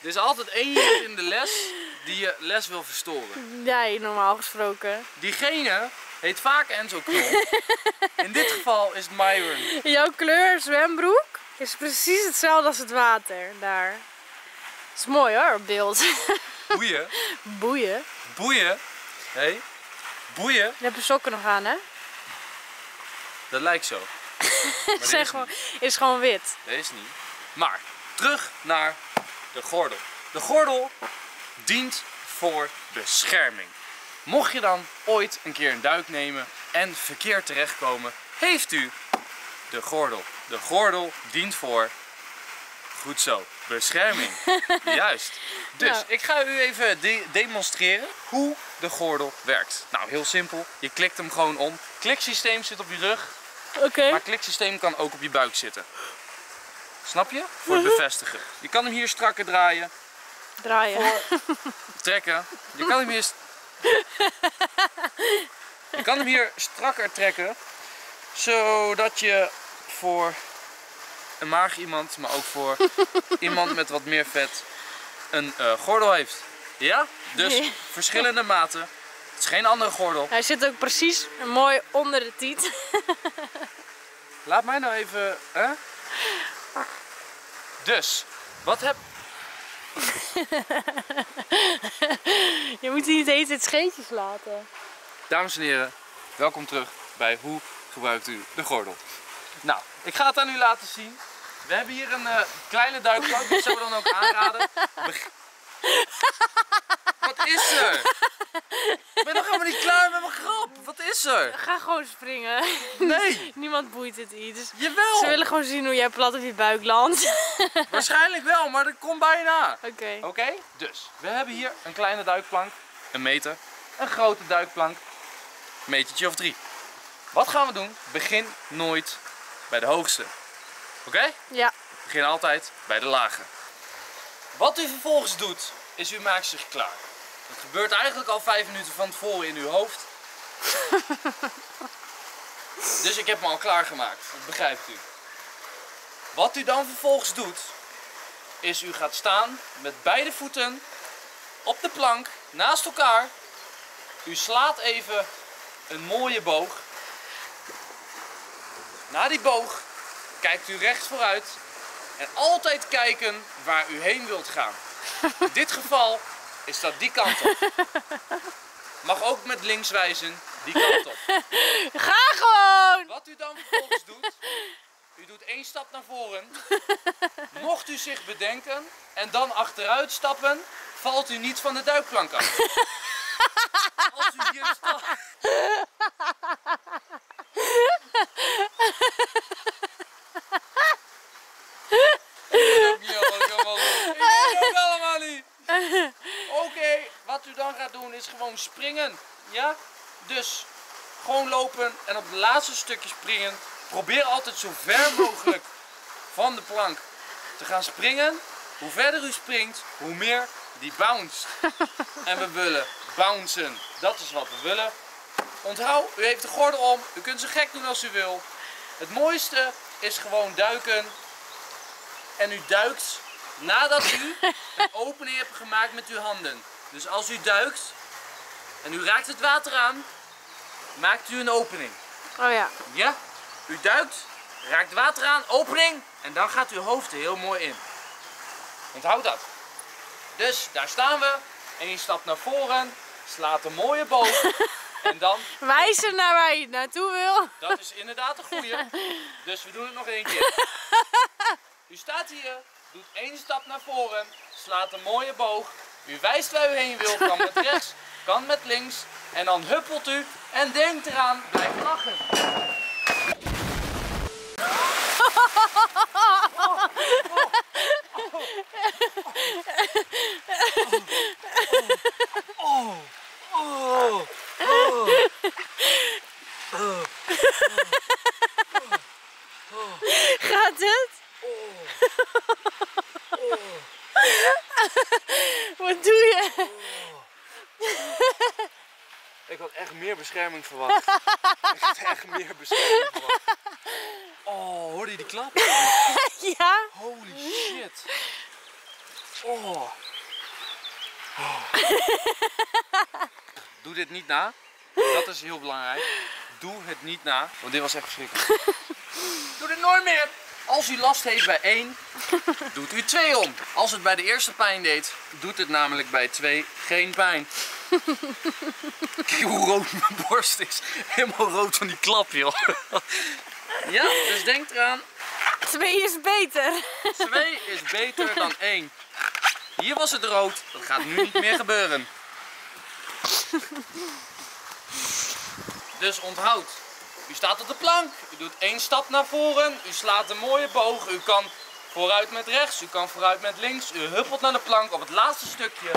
Er is altijd één iemand in de les die je les wil verstoren. Nee, normaal gesproken. Diegene heet vaak Enzo Knol. (laughs) In dit geval is het Myron. Jouw kleur zwembroek is precies hetzelfde als het water daar. Dat is mooi hoor, op beeld. (laughs) Boeien. Boeien. Boeien. Hé. Hey. Boeien. Je hebt je sokken nog aan, hè? Dat lijkt zo. (laughs) Maar is gewoon, is gewoon wit. Deze niet. Maar terug naar de gordel. De gordel dient voor bescherming. Mocht je dan ooit een keer een duik nemen en verkeerd terechtkomen, heeft u de gordel. De gordel dient voor, goed zo, bescherming. (laughs) Juist. Dus Nou. ik ga u even de- demonstreren hoe de gordel werkt. Nou, heel simpel. Je klikt hem gewoon om. Kliksysteem zit op je rug. Oké. Maar het kliksysteem kan ook op je buik zitten. Snap je? Voor het bevestigen. Je kan hem hier strakker draaien, Draaien. trekken. Je kan hem hier, (laughs) je kan hem hier strakker trekken. Zodat je voor een maag iemand, maar ook voor (laughs) iemand met wat meer vet, een eh, gordel heeft. Ja? Dus Nee. verschillende maten. Het is geen andere gordel. Hij zit ook precies mooi onder de tiet. Laat mij nou even. Hè? (laughs) Dus, Wat heb... (laughs) Je moet niet hele tijd scheetjes laten. Dames en heren, welkom terug bij Hoe gebruikt u de gordel? Nou, ik ga het aan u laten zien. We hebben hier een eh, kleine duikplank, die zullen we dan ook aanraden. Beg- (laughs) Wat is er? Ik ben nog helemaal niet klaar met mijn grap. Wat is er? Ga gewoon springen. Nee, (laughs) Niemand boeit het iets. jawel. Ze willen gewoon zien hoe jij plat op je buik landt. (laughs) Waarschijnlijk wel, maar dat komt bijna. Oké. Oké, dus we hebben hier een kleine duikplank, een meter, een grote duikplank, een metertje of drie. Wat gaan we doen? Begin nooit bij de hoogste. Oké? Ja. Begin altijd bij de lage. Wat u vervolgens doet, is u maakt zich klaar. Dat gebeurt eigenlijk al vijf minuten van tevoren in uw hoofd. (laughs) dus ik heb me al klaargemaakt, dat begrijpt u. Wat u dan vervolgens doet, is u gaat staan met beide voeten op de plank naast elkaar. U slaat even een mooie boog. Na die boog kijkt u recht vooruit en altijd kijken waar u heen wilt gaan. In dit geval is dat die kant op. (laughs) Mag ook met links wijzen, die kant op. (laughs) Ga gewoon! Wat u dan vervolgens doet, u doet één stap naar voren. Mocht u zich bedenken en dan achteruit stappen, valt u niet van de duikplank af. Als u hier staat. (laughs) Ik weet ook niet wat ik allemaal doe. Ik weet ook (laughs) Oké, wat u dan gaat doen is gewoon springen. Ja? Dus gewoon lopen en op het laatste stukje springen. Probeer altijd zo ver (laughs) mogelijk van de plank te gaan springen. Hoe verder u springt, hoe meer die bounced. (laughs) En we willen bouncen. Dat is wat we willen. Onthoud, u heeft de gordel om. U kunt zo gek doen als u wil. Het mooiste is gewoon duiken. En u duikt nadat u een opening hebt gemaakt met uw handen. Dus als u duikt en u raakt het water aan, maakt u een opening. Oh ja. Ja? U duikt, raakt water aan, opening en dan gaat uw hoofd er heel mooi in. Onthoud dat. Dus daar staan we. Eén stap naar voren, slaat een mooie boog (laughs) en dan, Wijzen naar waar je naartoe wil. dat is inderdaad een goeie. Dus we doen het nog één keer. (laughs) U staat hier, doet één stap naar voren, slaat een mooie boog. U wijst waar u heen wil, kan met rechts, (laughs) kan met links. En dan huppelt u en denkt eraan, blijf lachen. Gaat het? (laughs) Wat doe je? Ik had echt meer bescherming verwacht. Ik had echt meer bescherming verwacht. Oh, hoorde je die klap? (laughs) Ja? Holy shit. Oh. Oh. (laughs) Doe dit niet na. Dat is heel belangrijk. Doe het niet na, want dit was echt verschrikkelijk. Doe dit nooit meer. Als u last heeft bij één, doet u twee om. Als het bij de eerste pijn deed, doet het namelijk bij twee geen pijn. Kijk hoe rood mijn borst is. Helemaal rood van die klap, joh. Ja, dus denk eraan. Twee is beter. 2 is beter dan 1. Hier was het rood, dat gaat nu niet meer gebeuren. Dus onthoud, u staat op de plank, u doet één stap naar voren, u slaat een mooie boog, u kan vooruit met rechts, u kan vooruit met links, u huppelt naar de plank op het laatste stukje.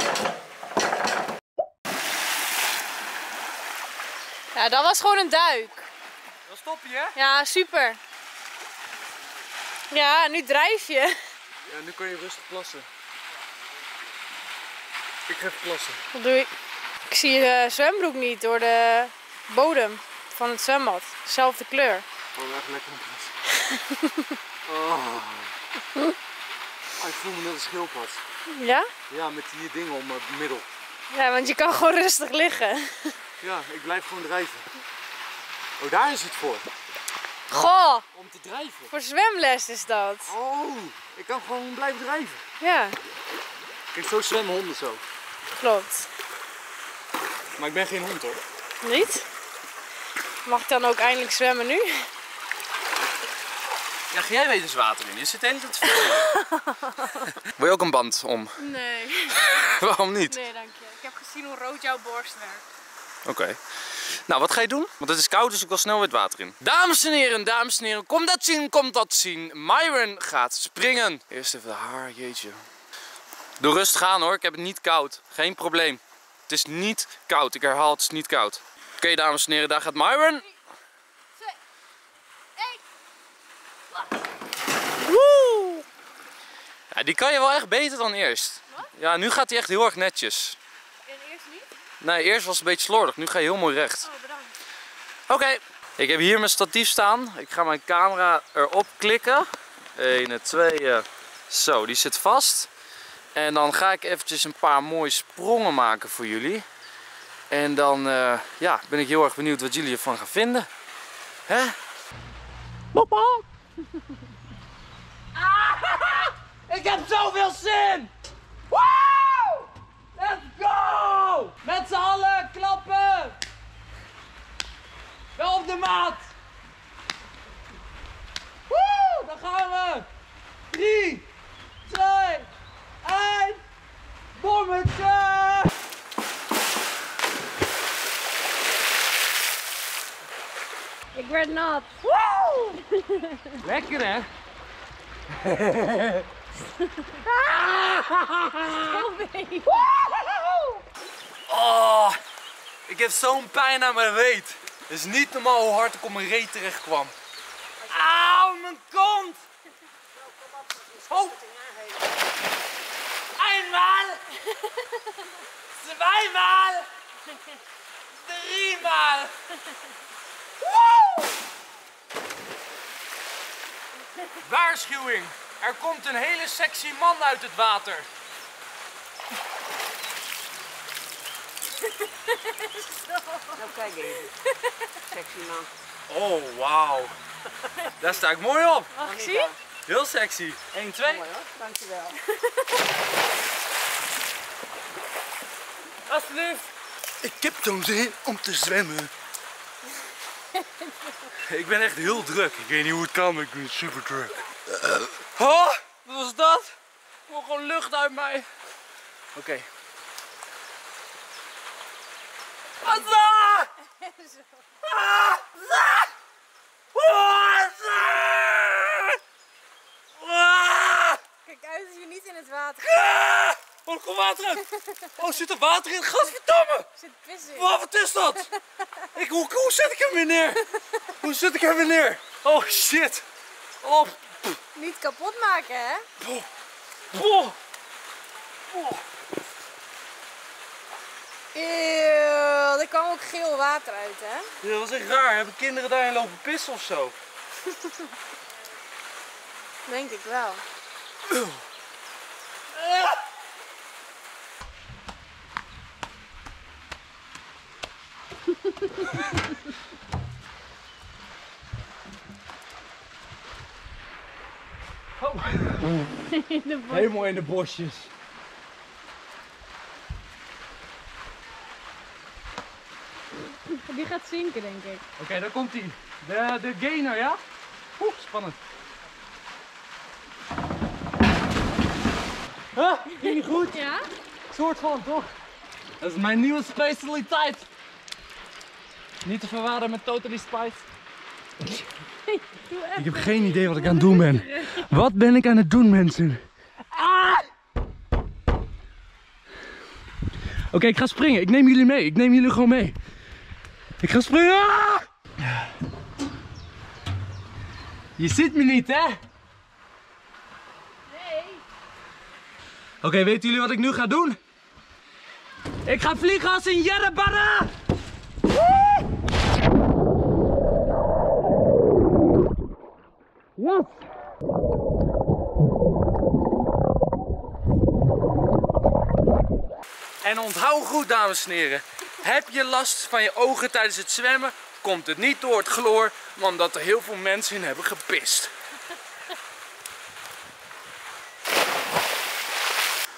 Ja, dat was gewoon een duik. Dan stop je, hè? Ja, super. Ja, nu drijf je. Ja, nu kun je rustig plassen. Ik ga even plassen. Wat doe je? Ik zie de zwembroek niet door de bodem van het zwembad. Zelfde kleur. Oh, echt lekker. (laughs) Oh. Ik voel me net een schildpad. Ja? Ja, met die dingen om het middel. Ja, want je kan gewoon rustig liggen. Ja, ik blijf gewoon drijven. Oh, daar is het voor. Goh, Om te drijven. voor zwemles is dat. Oh, ik kan gewoon blijven drijven. Ja, Kijk, zo zwemmen honden zo. klopt. Maar ik ben geen hond hoor. Niet? Mag ik dan ook eindelijk zwemmen nu? Ja, ga jij weet eens water in? Je zit de hele tijd te filmen. Wil je ook een band om? Nee. (laughs) Waarom niet? Nee, dank je. Ik heb gezien hoe rood jouw borst werkt. Oké. Nou, wat ga je doen? Want het is koud, dus ik wil snel weer het water in. Dames en heren, dames en heren, kom dat zien, kom dat zien. Myron gaat springen. Eerst even de haar, jeetje. Doe rustig aan hoor, ik heb het niet koud. Geen probleem. Het is niet koud, ik herhaal, het is niet koud. Oké, dames en heren, daar gaat Myron. Woe! Ja, die kan je wel echt beter dan eerst. Ja, nu gaat hij echt heel erg netjes. En eerst niet? Nee, eerst was het een beetje slordig. Nu ga je heel mooi recht. Oh, bedankt. Oké. Ik heb hier mijn statief staan. Ik ga mijn camera erop klikken. 1, 2. Zo, die zit vast. En dan ga ik eventjes een paar mooie sprongen maken voor jullie. En dan eh, ja, ben ik heel erg benieuwd wat jullie ervan gaan vinden. Hè? Papa! (laughs) Ik heb zoveel zin! Woo! Let's go! Met z'n allen klappen! Wel op de maat! Woe! Dan gaan we! 3, 2, 1, bommetje! Ik werd nat. Lekker hè? Oh, ik heb zo'n pijn aan mijn reet. Het is niet normaal hoe hard ik op mijn reet terecht kwam. Auw, mijn kont! Oh. Eenmaal! Tweemaal! Driemaal! Woe! Waarschuwing! Er komt een hele sexy man uit het water. (laughs) Nou, kijk even. Sexy man. Oh, wauw. Daar sta ik mooi op. Mag ik zien? Heel sexy. 1, 2. Mooi hoor, dankjewel. (laughs) Alsjeblieft. Ik heb zo'n zin om te zwemmen. Ik ben echt heel druk. Ik weet niet hoe het kan, maar ik ben super druk. Oh, wat was dat? Ik wil gewoon lucht uit mij. Oké. Ah! Ah! Kijk uit als je niet in het water Ah! Oh, er komt water uit. Oh, zit er water in? Gadverdamme! zit. Wow, wat is dat? Ik, hoe, hoe zet ik hem weer neer? Hoe zet ik hem weer neer? Oh shit. Oh, Niet kapot maken, hè? oh, oh. oh. Eeuw, er kwam ook geel water uit, hè? Ja, dat was echt raar. Hebben kinderen daarin lopen pissen of zo? (laughs) Denk ik wel. (laughs) Helemaal in de bosjes. Die gaat zinken, denk ik. Oké, daar komt hij. De, de gainer, ja? Oeh, spannend. Huh? Ging niet goed? Ja? Soort van, toch? Dat is mijn nieuwe specialiteit. Niet te verwarren met Totally Spice. Ik heb geen idee wat ik aan het doen ben. Wat ben ik aan het doen, mensen? Ah! Oké, ik ga springen. Ik neem jullie mee. Ik neem jullie gewoon mee. Ik ga springen. Ah! Je ziet me niet, hè? Nee. Oké, weten jullie wat ik nu ga doen? Ik ga vliegen als een jerrebarra! Yes! En onthoud goed, dames en heren. Heb je last van je ogen tijdens het zwemmen? Komt het niet door het chloor, maar omdat er heel veel mensen in hebben gepist.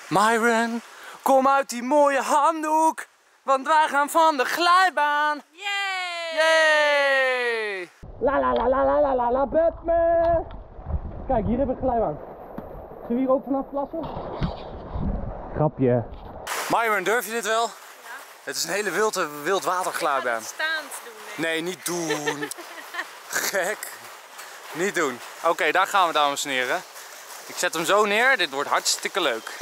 (laughs) Myron, kom uit die mooie handdoek, want wij gaan van de glijbaan. Yay! Yay! La la la la la la la la Batman! Kijk, hier heb ik een glijbaan. Zullen we hier ook vanaf plassen? Grapje. Myron, durf je dit wel? Ja. Het is een hele wilde wildwaterglijbaan. Staand doen. Nee, niet doen. (laughs) Gek. Niet doen. Oké, daar gaan we dames en heren. Ik zet hem zo neer. Dit wordt hartstikke leuk.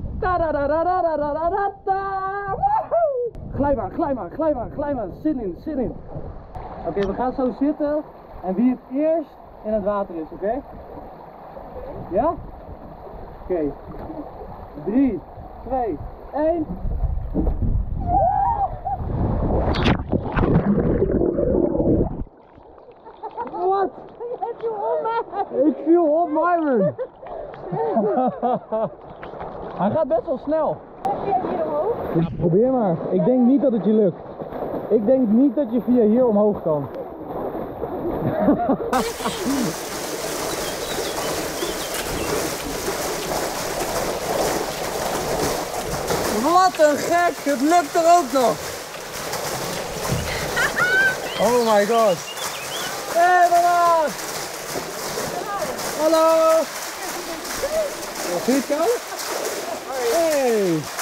Glijbaan, glijbaan, glijbaan, glijbaan. Zin in, zin in. Oké, we gaan zo zitten. En wie het eerst in het water is, oké? Ja? Oké. 3, 2, 1. Wat? Ik viel op Myron. (laughs) Hij gaat best wel snel. Ja, probeer maar. Ik denk niet dat het je lukt. Ik denk niet dat je via hier omhoog kan. (laughs) Wat een gek, het lukt er ook nog. (laughs) Oh my god. Hey mama! Hallo! Het koud? Hey!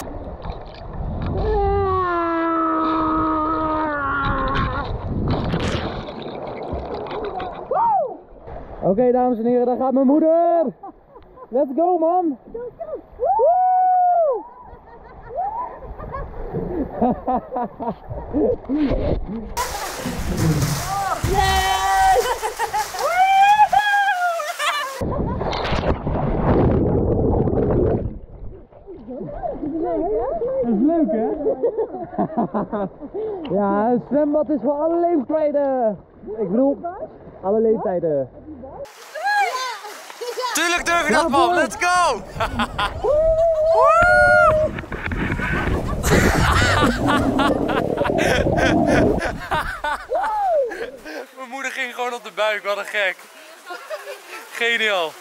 Oké dames en heren, daar gaat mijn moeder! Let's go man (laughs) is leuk hè? (laughs) ja, een zwembad is voor alle leeftijden. Ik bedoel, alle leeftijden. Tuurlijk durf je dat man, let's go! (laughs) Mijn moeder ging gewoon op de buik, wat een gek. Geniaal.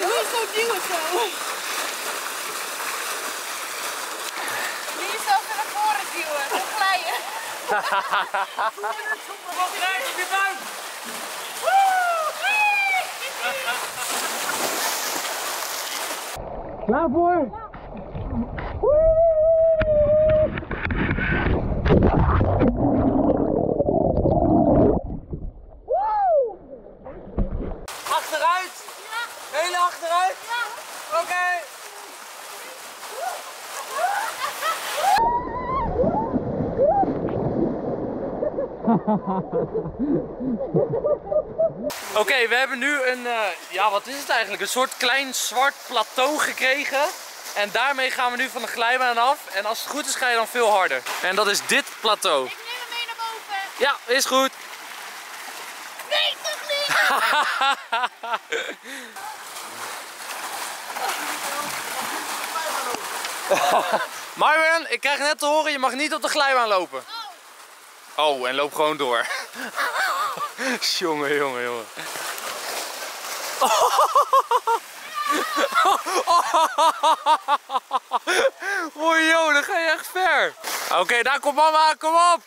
Doe eens zo duwen zo. Niet zo duwen, zo glijden. Klaar voor? Achteruit? Ja. Hele achteruit? Ja. Oké. Oké, we hebben nu een, eh, ja wat is het eigenlijk? Een soort klein zwart plateau gekregen. En daarmee gaan we nu van de glijbaan af. En als het goed is ga je dan veel harder. En dat is dit plateau. Ik neem hem mee naar boven. Ja, is goed. Nee, toch niet? Myron, ik krijg net te horen, je mag niet op de glijbaan lopen. Oh, en loop gewoon door. (laughs) jongen, jongen, jongen. (laughs) Oh joh, dan ga je echt ver. Oké, daar komt mama, kom op.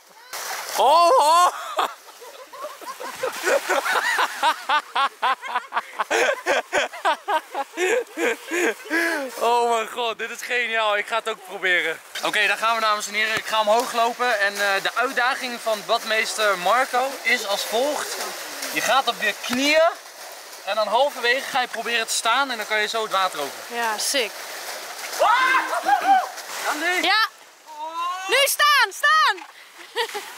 Oh, oh. (laughs) Oh mijn god, dit is geniaal. Ik ga het ook proberen. Oké, daar gaan we dames en heren. Ik ga omhoog lopen en eh, de uitdaging van badmeester Marco is als volgt. Je gaat op je knieën en dan halverwege ga je proberen te staan en dan kan je zo het water over. Ja, sick. (laughs) Andy! Ja! Nu staan, staan! (laughs)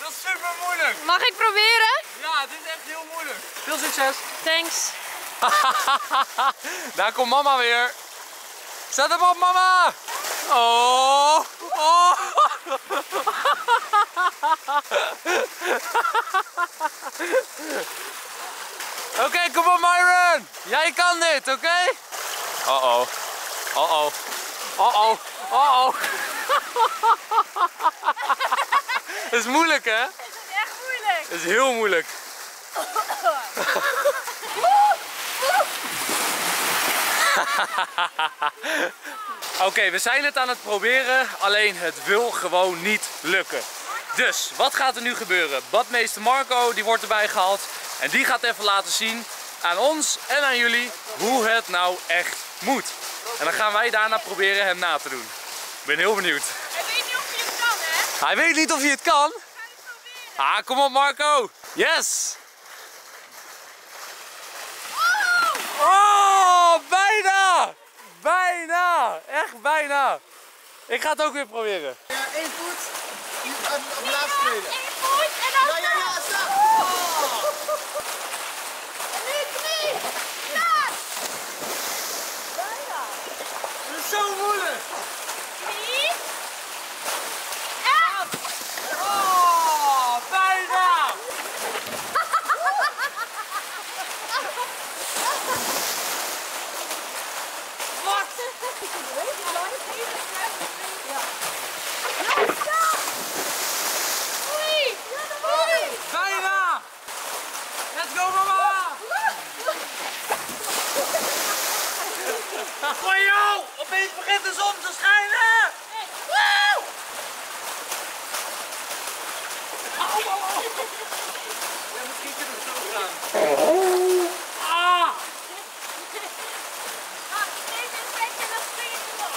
Dat is super moeilijk. Mag ik proberen? Ja, dit is echt heel moeilijk. Veel succes. Thanks. (laughs) Daar komt mama weer. Zet hem op, mama! Oh! oh. (laughs) Oké, kom op, Myron! Jij kan dit, oké? Uh-oh. Uh-oh. Uh-oh. Uh-oh. (laughs) (laughs) Dat is moeilijk, hè? Het is echt moeilijk. Dat is heel moeilijk. (laughs) Oké, we zijn het aan het proberen, alleen het wil gewoon niet lukken. Dus, wat gaat er nu gebeuren? Badmeester Marco, die wordt erbij gehaald. En die gaat even laten zien aan ons en aan jullie hoe het nou echt moet. En dan gaan wij daarna proberen hem na te doen. Ik ben heel benieuwd. Hij weet niet of je het kan, hè? Hij weet niet of hij het kan. Ah, kom op Marco. Yes. Oh, bijna. Bijna. Echt bijna. Ik ga het ook weer proberen. Ja, één voet. Op, op laatst treden. Eén voet en dan... Ja, ja, ja, zo. Nu knie! Ja! Dat is zo moeilijk. Knie! En... Oh, bijna. Oei! Oei! Bijna. Let's go mama. Voor jou. Opeens begint de zon te schijnen. Woe! Ah. Ah, deze is weg en dan spring ik erop.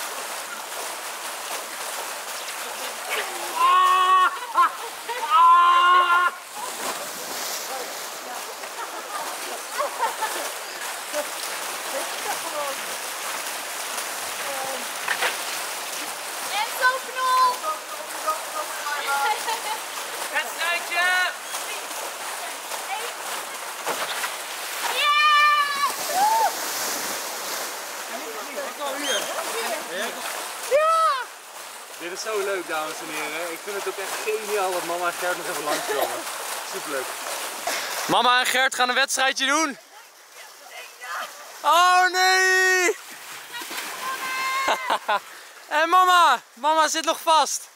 Ah. En zo knol! Wedstrijdje. Ja! Zo leuk, dames en heren. Ik vind het ook echt geniaal dat mama en Gert nog even langskomen. Superleuk. Mama en Gert gaan een wedstrijdje doen. Oh nee! (laughs) en mama! Mama zit nog vast.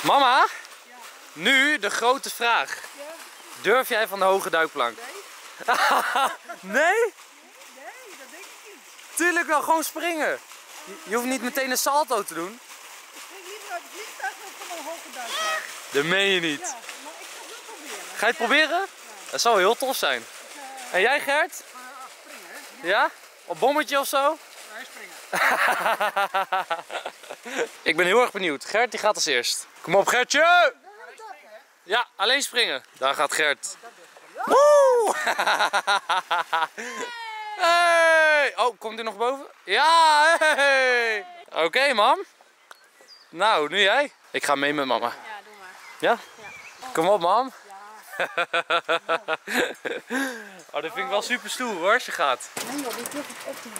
(laughs) Mama, nu de grote vraag. Durf jij van de hoge duikplank? Nee. (laughs) nee? Nee, dat denk ik niet. Tuurlijk wel, gewoon springen. Je, je hoeft niet meteen een salto te doen. Ik spring liever uit het vliegtuig dan van een hoge duikplank. Dat meen je niet. Ja, maar ik ga het wel proberen. Ga je het proberen? Dat zou heel tof zijn. En jij Gert? Springen, hè? Ja? Op bommetje of zo? Nee, springen. (laughs) Ik ben heel erg benieuwd. Gert die gaat als eerst. Kom op Gertje! Ja, alleen springen. Daar gaat Gert. Woe! (laughs) Hey! Oh, komt hij nog boven? Ja! Hey! Oké, mam. Nou, nu jij. Ik ga mee met mama. Ja, doe maar. Ja? Kom op, mam. (laughs) oh, dat vind ik wel super stoer hoor, als je gaat. Nee joh, dit durf ik echt niet.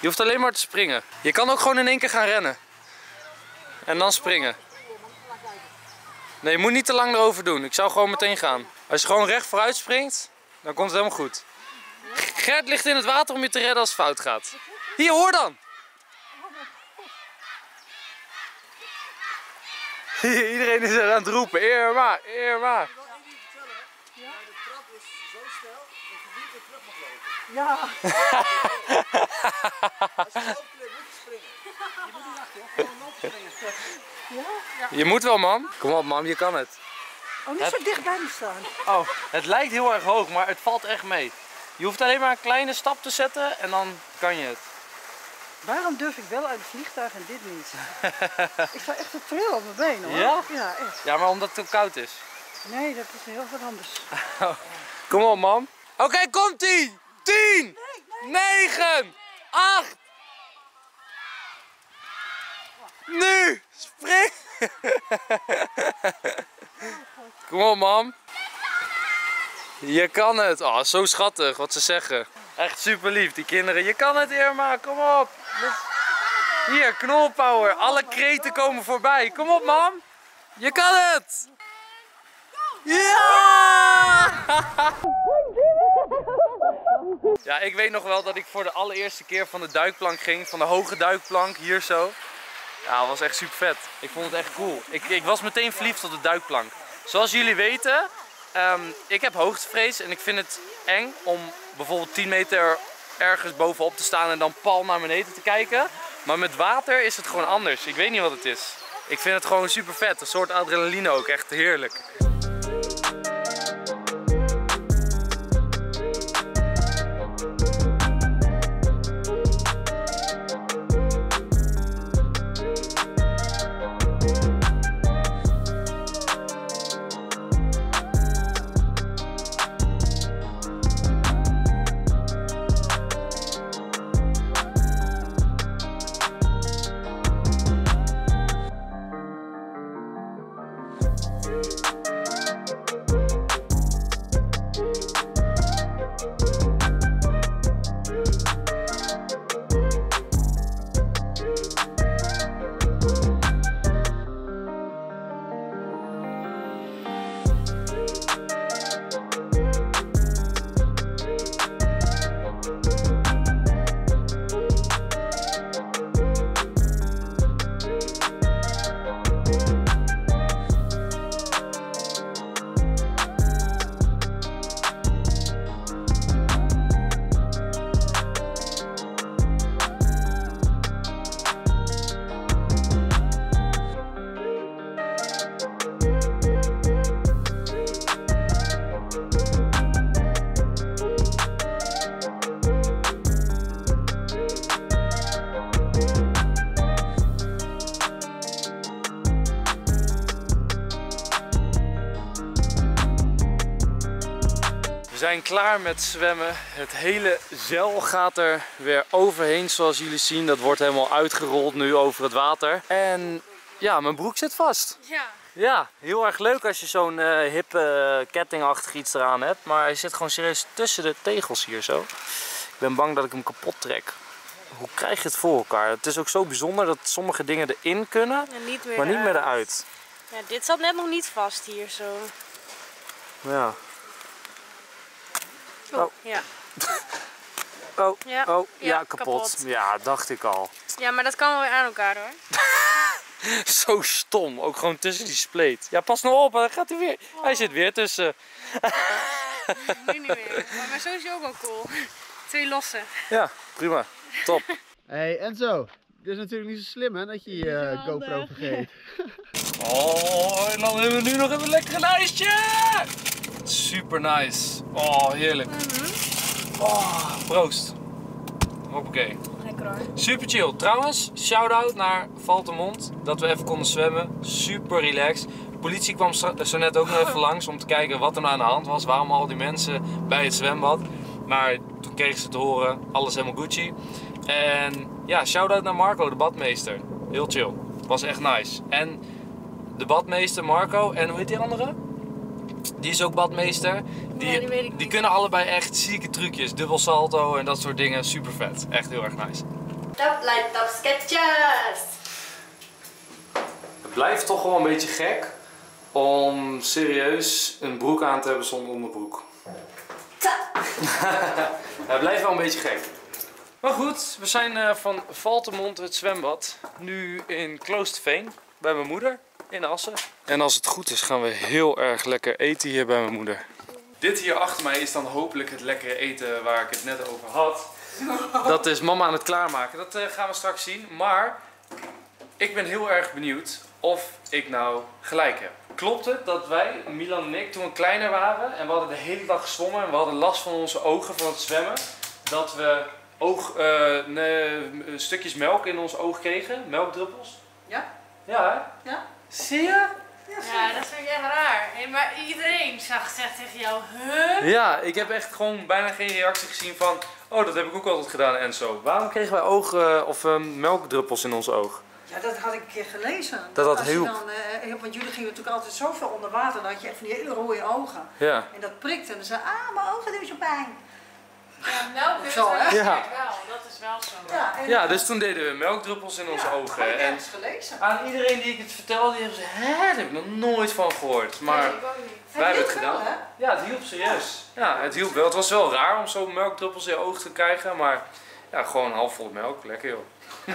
Je hoeft alleen maar te springen. Je kan ook gewoon in één keer gaan rennen. En dan springen. Nee, je moet niet te lang erover doen. Ik zou gewoon meteen gaan. Als je gewoon recht vooruit springt, dan komt het helemaal goed. Gert ligt in het water om je te redden als het fout gaat. Hier, hoor dan! (laughs) Iedereen is er aan het roepen. Irma, Irma. Ja. (laughs) Je moet wel, mam. Kom op, mam, je kan het. Oh, niet zo dicht bij me staan. Oh, het lijkt heel erg hoog, maar het valt echt mee. Je hoeft alleen maar een kleine stap te zetten en dan kan je het. Waarom durf ik wel uit het vliegtuig en dit niet? (laughs) ik sta echt te trillen op mijn benen hoor. Ja? Ja, echt. Ja, maar omdat het ook koud is. Nee, dat is heel wat anders. (laughs) Kom op, mam. Oké, komt ie. 10, 9, 8. Nu, spring. Kom op, mam. Je kan het. Oh, zo schattig wat ze zeggen. Echt super lief, die kinderen. Je kan het, Irma. Kom op. Hier, knolpower. Alle kreten komen voorbij. Kom op, mam. Je kan het. Ja! Ja, ik weet nog wel dat ik voor de allereerste keer van de duikplank ging, van de hoge duikplank, hier zo. Ja, het was echt super vet. Ik vond het echt cool. Ik, ik was meteen verliefd op de duikplank. Zoals jullie weten, ehm, ik heb hoogtevrees en ik vind het eng om bijvoorbeeld 10 meter ergens bovenop te staan en dan pal naar beneden te kijken. Maar met water is het gewoon anders. Ik weet niet wat het is. Ik vind het gewoon super vet. Een soort adrenaline ook. Echt heerlijk. Klaar met zwemmen. Het hele zeil gaat er weer overheen zoals jullie zien. Dat wordt helemaal uitgerold nu over het water. En ja, mijn broek zit vast. Ja. Ja, heel erg leuk als je zo'n eh hippe kettingachtig iets eraan hebt. Maar hij zit gewoon serieus tussen de tegels hier zo. Ik ben bang dat ik hem kapot trek. Hoe krijg je het voor elkaar? Het is ook zo bijzonder dat sommige dingen erin kunnen, niet maar niet meer eruit. eruit. Ja, dit zat net nog niet vast hier zo. Ja. Oh. Ja. (laughs) Oh, Ja. oh, ja, Ja, kapot. kapot. Ja, dacht ik al. ja, maar dat kan wel weer aan elkaar hoor. (laughs) Zo stom, ook gewoon tussen die spleet. Ja, pas nou op, hij gaat er weer. Hij zit weer tussen. (laughs) Nu niet meer. Maar, maar zo is hij ook wel cool. Twee losse. Ja, prima. Top. Hey Enzo, dit is natuurlijk niet zo slim hè, dat je je eh, GoPro vergeet. Oh, en dan hebben we nu nog even lekker een ijsje. Super nice. Oh, heerlijk. Oh, proost. Hoppakee. Lekker hoor. Super chill. Trouwens, shout-out naar Valtemont. Dat we even konden zwemmen. Super relaxed. De politie kwam zo net ook nog even (laughs) langs om te kijken wat er nou aan de hand was. Waarom al die mensen bij het zwembad. Maar toen kregen ze te horen, alles helemaal Gucci. En ja, shout-out naar Marco, de badmeester. Heel chill. Was echt nice. En de badmeester Marco en hoe heet die andere? Die is ook badmeester. Die, Ja, die kunnen allebei echt zieke trucjes. Dubbel salto en dat soort dingen. Super vet. Echt heel erg nice. Top light, top sketches. Het blijft toch wel een beetje gek om serieus een broek aan te hebben zonder onderbroek. (laughs) het blijft wel een beetje gek. Maar goed, we zijn eh, van Valtemont, het zwembad, nu in Kloosterveen bij mijn moeder in Assen. En als het goed is gaan we heel erg lekker eten hier bij mijn moeder. Dit hier achter mij is dan hopelijk het lekkere eten waar ik het net over had. (laughs) Dat is mama aan het klaarmaken. Dat eh, gaan we straks zien. Maar ik ben heel erg benieuwd of ik nou gelijk heb. Klopt het dat wij, Milan en ik, toen we kleiner waren en we hadden de hele dag gezwommen en we hadden last van onze ogen van het zwemmen, dat we oog, eh, stukjes melk in ons oog kregen? Melkdruppels? Ja? Ja, hè? Ja. Zie je? Ja, dat vind ik echt raar. Hey, maar iedereen zag zegt tegen jou, huh? Ja, ik heb echt gewoon bijna geen reactie gezien van, oh dat heb ik ook altijd gedaan en zo. Waarom kregen wij ogen of eh, melkdruppels in ons oog? Ja, dat had ik een keer gelezen. Dat dat je hielp. Dan, eh, want jullie gingen natuurlijk altijd zoveel onder water, dan had je echt van die hele rode ogen. Ja. En dat prikte en dan zei ah, mijn ogen doen zo pijn. Ja, melk is Zo, hè? Ja. wel. Dat is wel zo. Ja, en, Ja, dus toen deden we melkdruppels in onze ogen. ik En gelezen. aan iedereen die ik het vertelde, die hebben ze, hè, daar heb ik nog nooit van gehoord. Maar Nee, wij hebben het wel, gedaan. hè? Ja, het hielp serieus. Ja, het hielp wel. Het was wel raar om zo melkdruppels in je oog te krijgen, maar ja, gewoon half vol melk. Lekker joh. (laughs)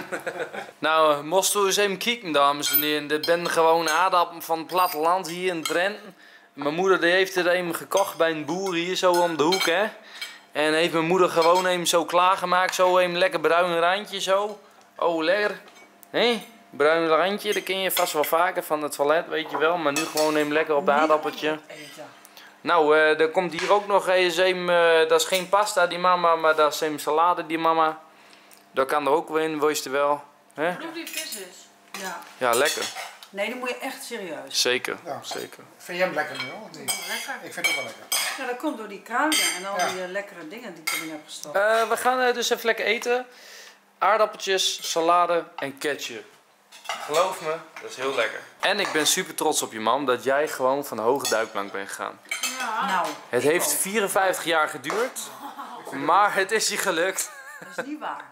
nou, eh, moesten we eens even kijken, dames en heren. Dit ben gewoon aardappelen van het platteland hier in Drenthe. Mijn moeder die heeft er een gekocht bij een boer hier zo om de hoek, hè. En heeft mijn moeder gewoon even zo klaargemaakt. Zo even lekker bruin randje zo. Oh, lekker. Hé? Bruin randje, dat ken je vast wel vaker van het toilet, weet je wel. Maar nu gewoon even lekker op de aardappeltje. Nou, eh er komt hier ook nog eens een, eh, dat is geen pasta die mama, maar dat is een salade die mama. Dat kan er ook wel in, wist je wel. Proef die visjes. Ja. Ja, lekker. Nee, dan moet je echt serieus. Zeker, zeker. Vind jij hem lekker nu hoor? niet? Lekker. Ik vind het ook wel lekker. Ja, dat komt door die kruiden en al Ja. die eh, lekkere dingen die ik erin heb gestopt. Eh, we gaan eh, dus even lekker eten. Aardappeltjes, salade en ketchup. Geloof me, dat is heel lekker. En ik ben super trots op je man dat jij gewoon van de hoge duikplank bent gegaan. Nou, Het heeft 54 jaar geduurd, maar het is je gelukt. Dat is niet waar.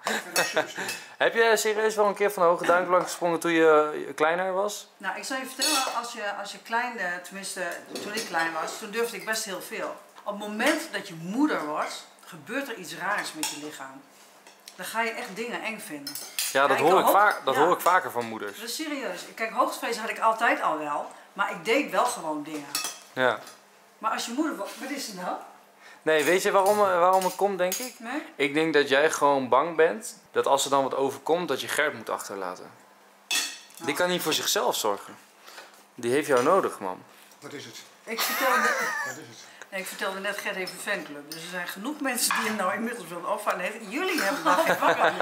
(laughs) Heb je serieus wel een keer van de hoge duikplank gesprongen toen je kleiner was? Nou, ik zal je vertellen, als je, als je klein, tenminste toen ik klein was, toen durfde ik best heel veel. Op het moment dat je moeder wordt, gebeurt er iets raars met je lichaam. Dan ga je echt dingen eng vinden. Ja, dat, hoor, ik vaak, dat ja. hoor ik vaker van moeders. Dat is serieus. Kijk, hoogtevrees had ik altijd al wel, maar ik deed wel gewoon dingen. Ja. Maar als je moeder wordt, wat is er nou? Nee, weet je waarom, eh, waarom het komt, denk ik? Nee? Ik denk dat jij gewoon bang bent dat als er dan wat overkomt, dat je Gert moet achterlaten. Die kan niet voor zichzelf zorgen. Die heeft jou nodig, man. Wat is het? Ik vertelde, Wat is het? nee, ik vertelde net, Gert heeft een fanclub. Dus er zijn genoeg mensen die hem nou inmiddels willen opvangen. Jullie hebben daar geen vak aan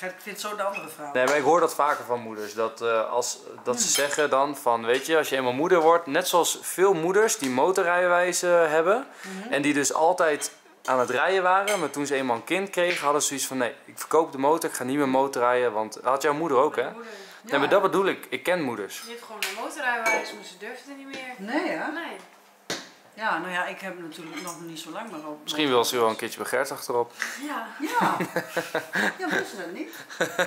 ik vind zo de andere vrouw. Nee, maar ik hoor dat vaker van moeders. Dat, eh, als, dat ze zeggen dan van, weet je, als je eenmaal moeder wordt, net zoals veel moeders die motorrijbewijs eh, hebben. En die dus altijd aan het rijden waren, maar toen ze eenmaal een kind kregen, hadden ze zoiets van, nee, ik verkoop de motor, ik ga niet meer motorrijden, want dat had jouw moeder ook, hè? Nee, maar dat bedoel ik. Ik ken moeders. Die heeft gewoon een motorrijbewijs, maar ze durfde niet meer. Nee, hè? Nee. Ja, nou ja, ik heb natuurlijk nog niet zo lang meer op. Misschien wil ze wel een keertje bij Gert achterop. Ja. Ja. (laughs) Ja, wist je dat niet?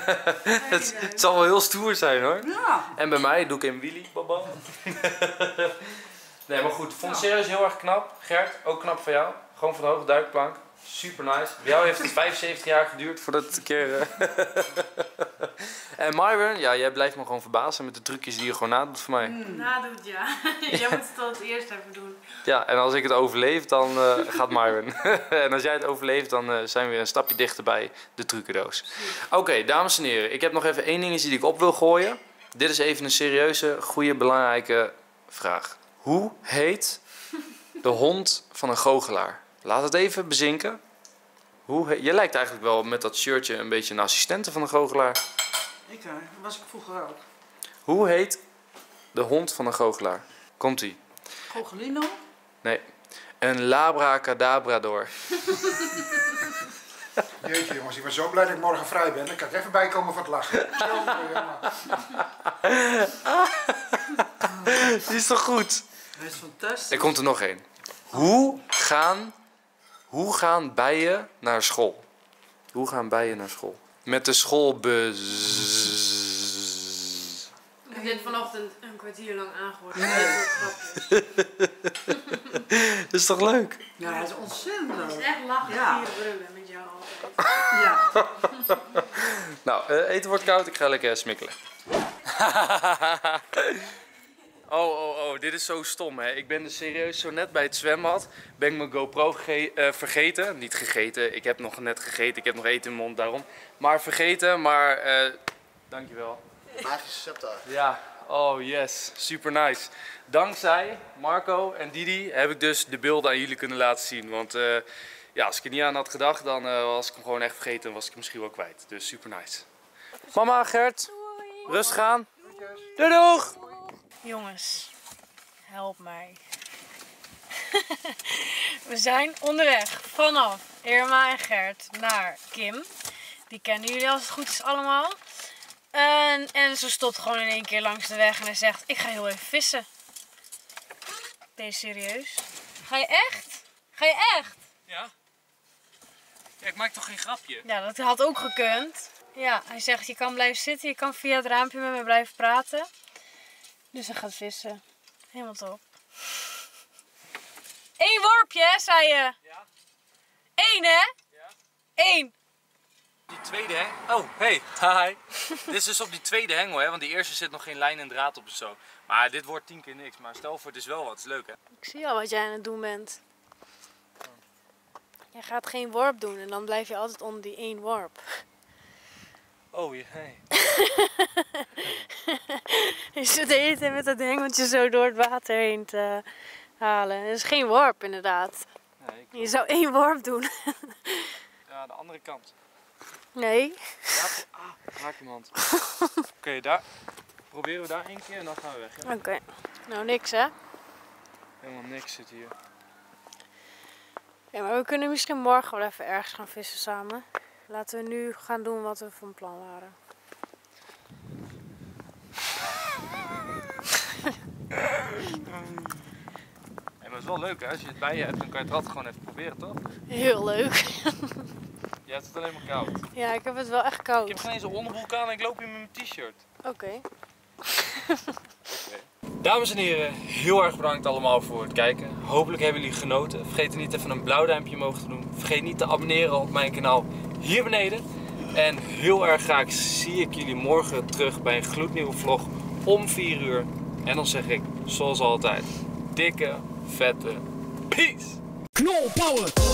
(laughs) het, het zal wel heel stoer zijn hoor. Ja. En bij mij doe ik een wheelie, baba. (laughs) nee, maar goed. Vond het serieus heel erg knap. Gert, ook knap van jou. Gewoon van de hoge duikplank. Super nice. Bij jou heeft het 75 jaar geduurd voordat het een keer... eh, en Myron, ja, jij blijft me gewoon verbazen met de trucjes die je gewoon nadoet voor mij. Nadoet, ja. (laughs) Jij moet het al het eerst even doen. Ja, en als ik het overleef, dan eh, gaat Myron. (laughs) en als jij het overleeft, dan eh, zijn we weer een stapje dichter bij de trucendoos. Oké, dames en heren. Ik heb nog even één dingetje die ik op wil gooien. Dit is even een serieuze, goede, belangrijke vraag. Hoe heet de hond van een goochelaar? Laat het even bezinken. Hoe Je lijkt eigenlijk wel met dat shirtje een beetje een assistente van een goochelaar. Ik eh, was ik vroeger ook. Hoe heet de hond van een goochelaar? Komt-ie. Gogolino? Nee. Een labracadabrador. (laughs) Jeetje jongens, ik ben zo blij dat ik morgen vrij ben. Dan kan ik even bijkomen van het lachen. (laughs) Die is toch goed? Dat is fantastisch. Er komt er nog één. Hoe gaan, hoe gaan bijen naar school? Hoe gaan bijen naar school? Met de schoolbus. Ik heb dit vanochtend een kwartier lang aangehoord. Nee. Dat is. Dat (laughs) toch leuk? Ja, het is ontzettend leuk. Het is echt lachen, Ja. brullen met jou altijd. (laughs) Ja. (laughs) Nou, eh, eten wordt koud. Ik ga lekker smikkelen. Oh, oh, oh, dit is zo stom, hè. Ik ben dus serieus zo net bij het zwembad. Ben ik mijn GoPro eh, vergeten. Niet gegeten, ik heb nog net gegeten. Ik heb nog eten in mijn mond, daarom. Maar vergeten, maar... eh dankjewel. Magische scepter. Ja, oh yes, super nice. Dankzij Marco en Didi heb ik dus de beelden aan jullie kunnen laten zien. Want eh, ja, als ik er niet aan had gedacht, dan eh, was ik hem gewoon echt vergeten en was ik hem misschien wel kwijt. Dus super nice. Mama, Gert, rustig aan. Doei doeg! Jongens, help mij. (laughs) We zijn onderweg vanaf Irma en Gert naar Kim. Die kennen jullie als het goed is allemaal. En, en ze stopt gewoon in één keer langs de weg en hij zegt: Ik ga heel even vissen. Ben je serieus? Ga je echt? Ga je echt? Ja. Ja, ik maak toch geen grapje? Ja, dat had ook gekund. Ja, hij zegt: Je kan blijven zitten, je kan via het raampje met me blijven praten. Dus hij gaat vissen. Helemaal top. Eén worpje, zei je? Ja. Eén, hè? Ja. 1. Die tweede heng. Oh, hey. Hi. (laughs) dit is dus op die tweede hengel, hè? Want die eerste zit nog geen lijn en draad op of zo. Maar dit wordt tien keer niks. Maar stel voor, het is wel wat. Het is leuk, hè? Ik zie al wat jij aan het doen bent. Jij gaat geen worp doen en dan blijf je altijd onder die één worp. (laughs) Oh, ja, (laughs) hey. Je zit tijd met dat hengeltje zo door het water heen te halen. Dat is geen worp inderdaad. Nee, Je zou één worp doen. Ja, de andere kant. Nee. Ja, ah, raak hem hand. (laughs) Oké, daar. Proberen we daar één keer en dan gaan we weg. Ja? Oké. Nou, niks hè? Helemaal niks zit hier. Ja, maar we kunnen misschien morgen wel even ergens gaan vissen samen. Laten we nu gaan doen wat we van plan waren. (laughs) (laughs) Dat is wel leuk, hè? Als je het bij je hebt, dan kan je het altijd gewoon even proberen, toch? Heel leuk. Je hebt het alleen maar koud. Ja, ik heb het wel echt koud. Ik heb geen eens een onderbroek aan en ik loop hier met mijn t-shirt. Oké. Dames en heren, heel erg bedankt allemaal voor het kijken. Hopelijk hebben jullie genoten. Vergeet niet even een blauw duimpje omhoog te doen. Vergeet niet te abonneren op mijn kanaal hier beneden. En heel erg graag zie ik jullie morgen terug bij een gloednieuwe vlog om 4 uur. En dan zeg ik, zoals altijd, dikke, vette peace! Knol Power!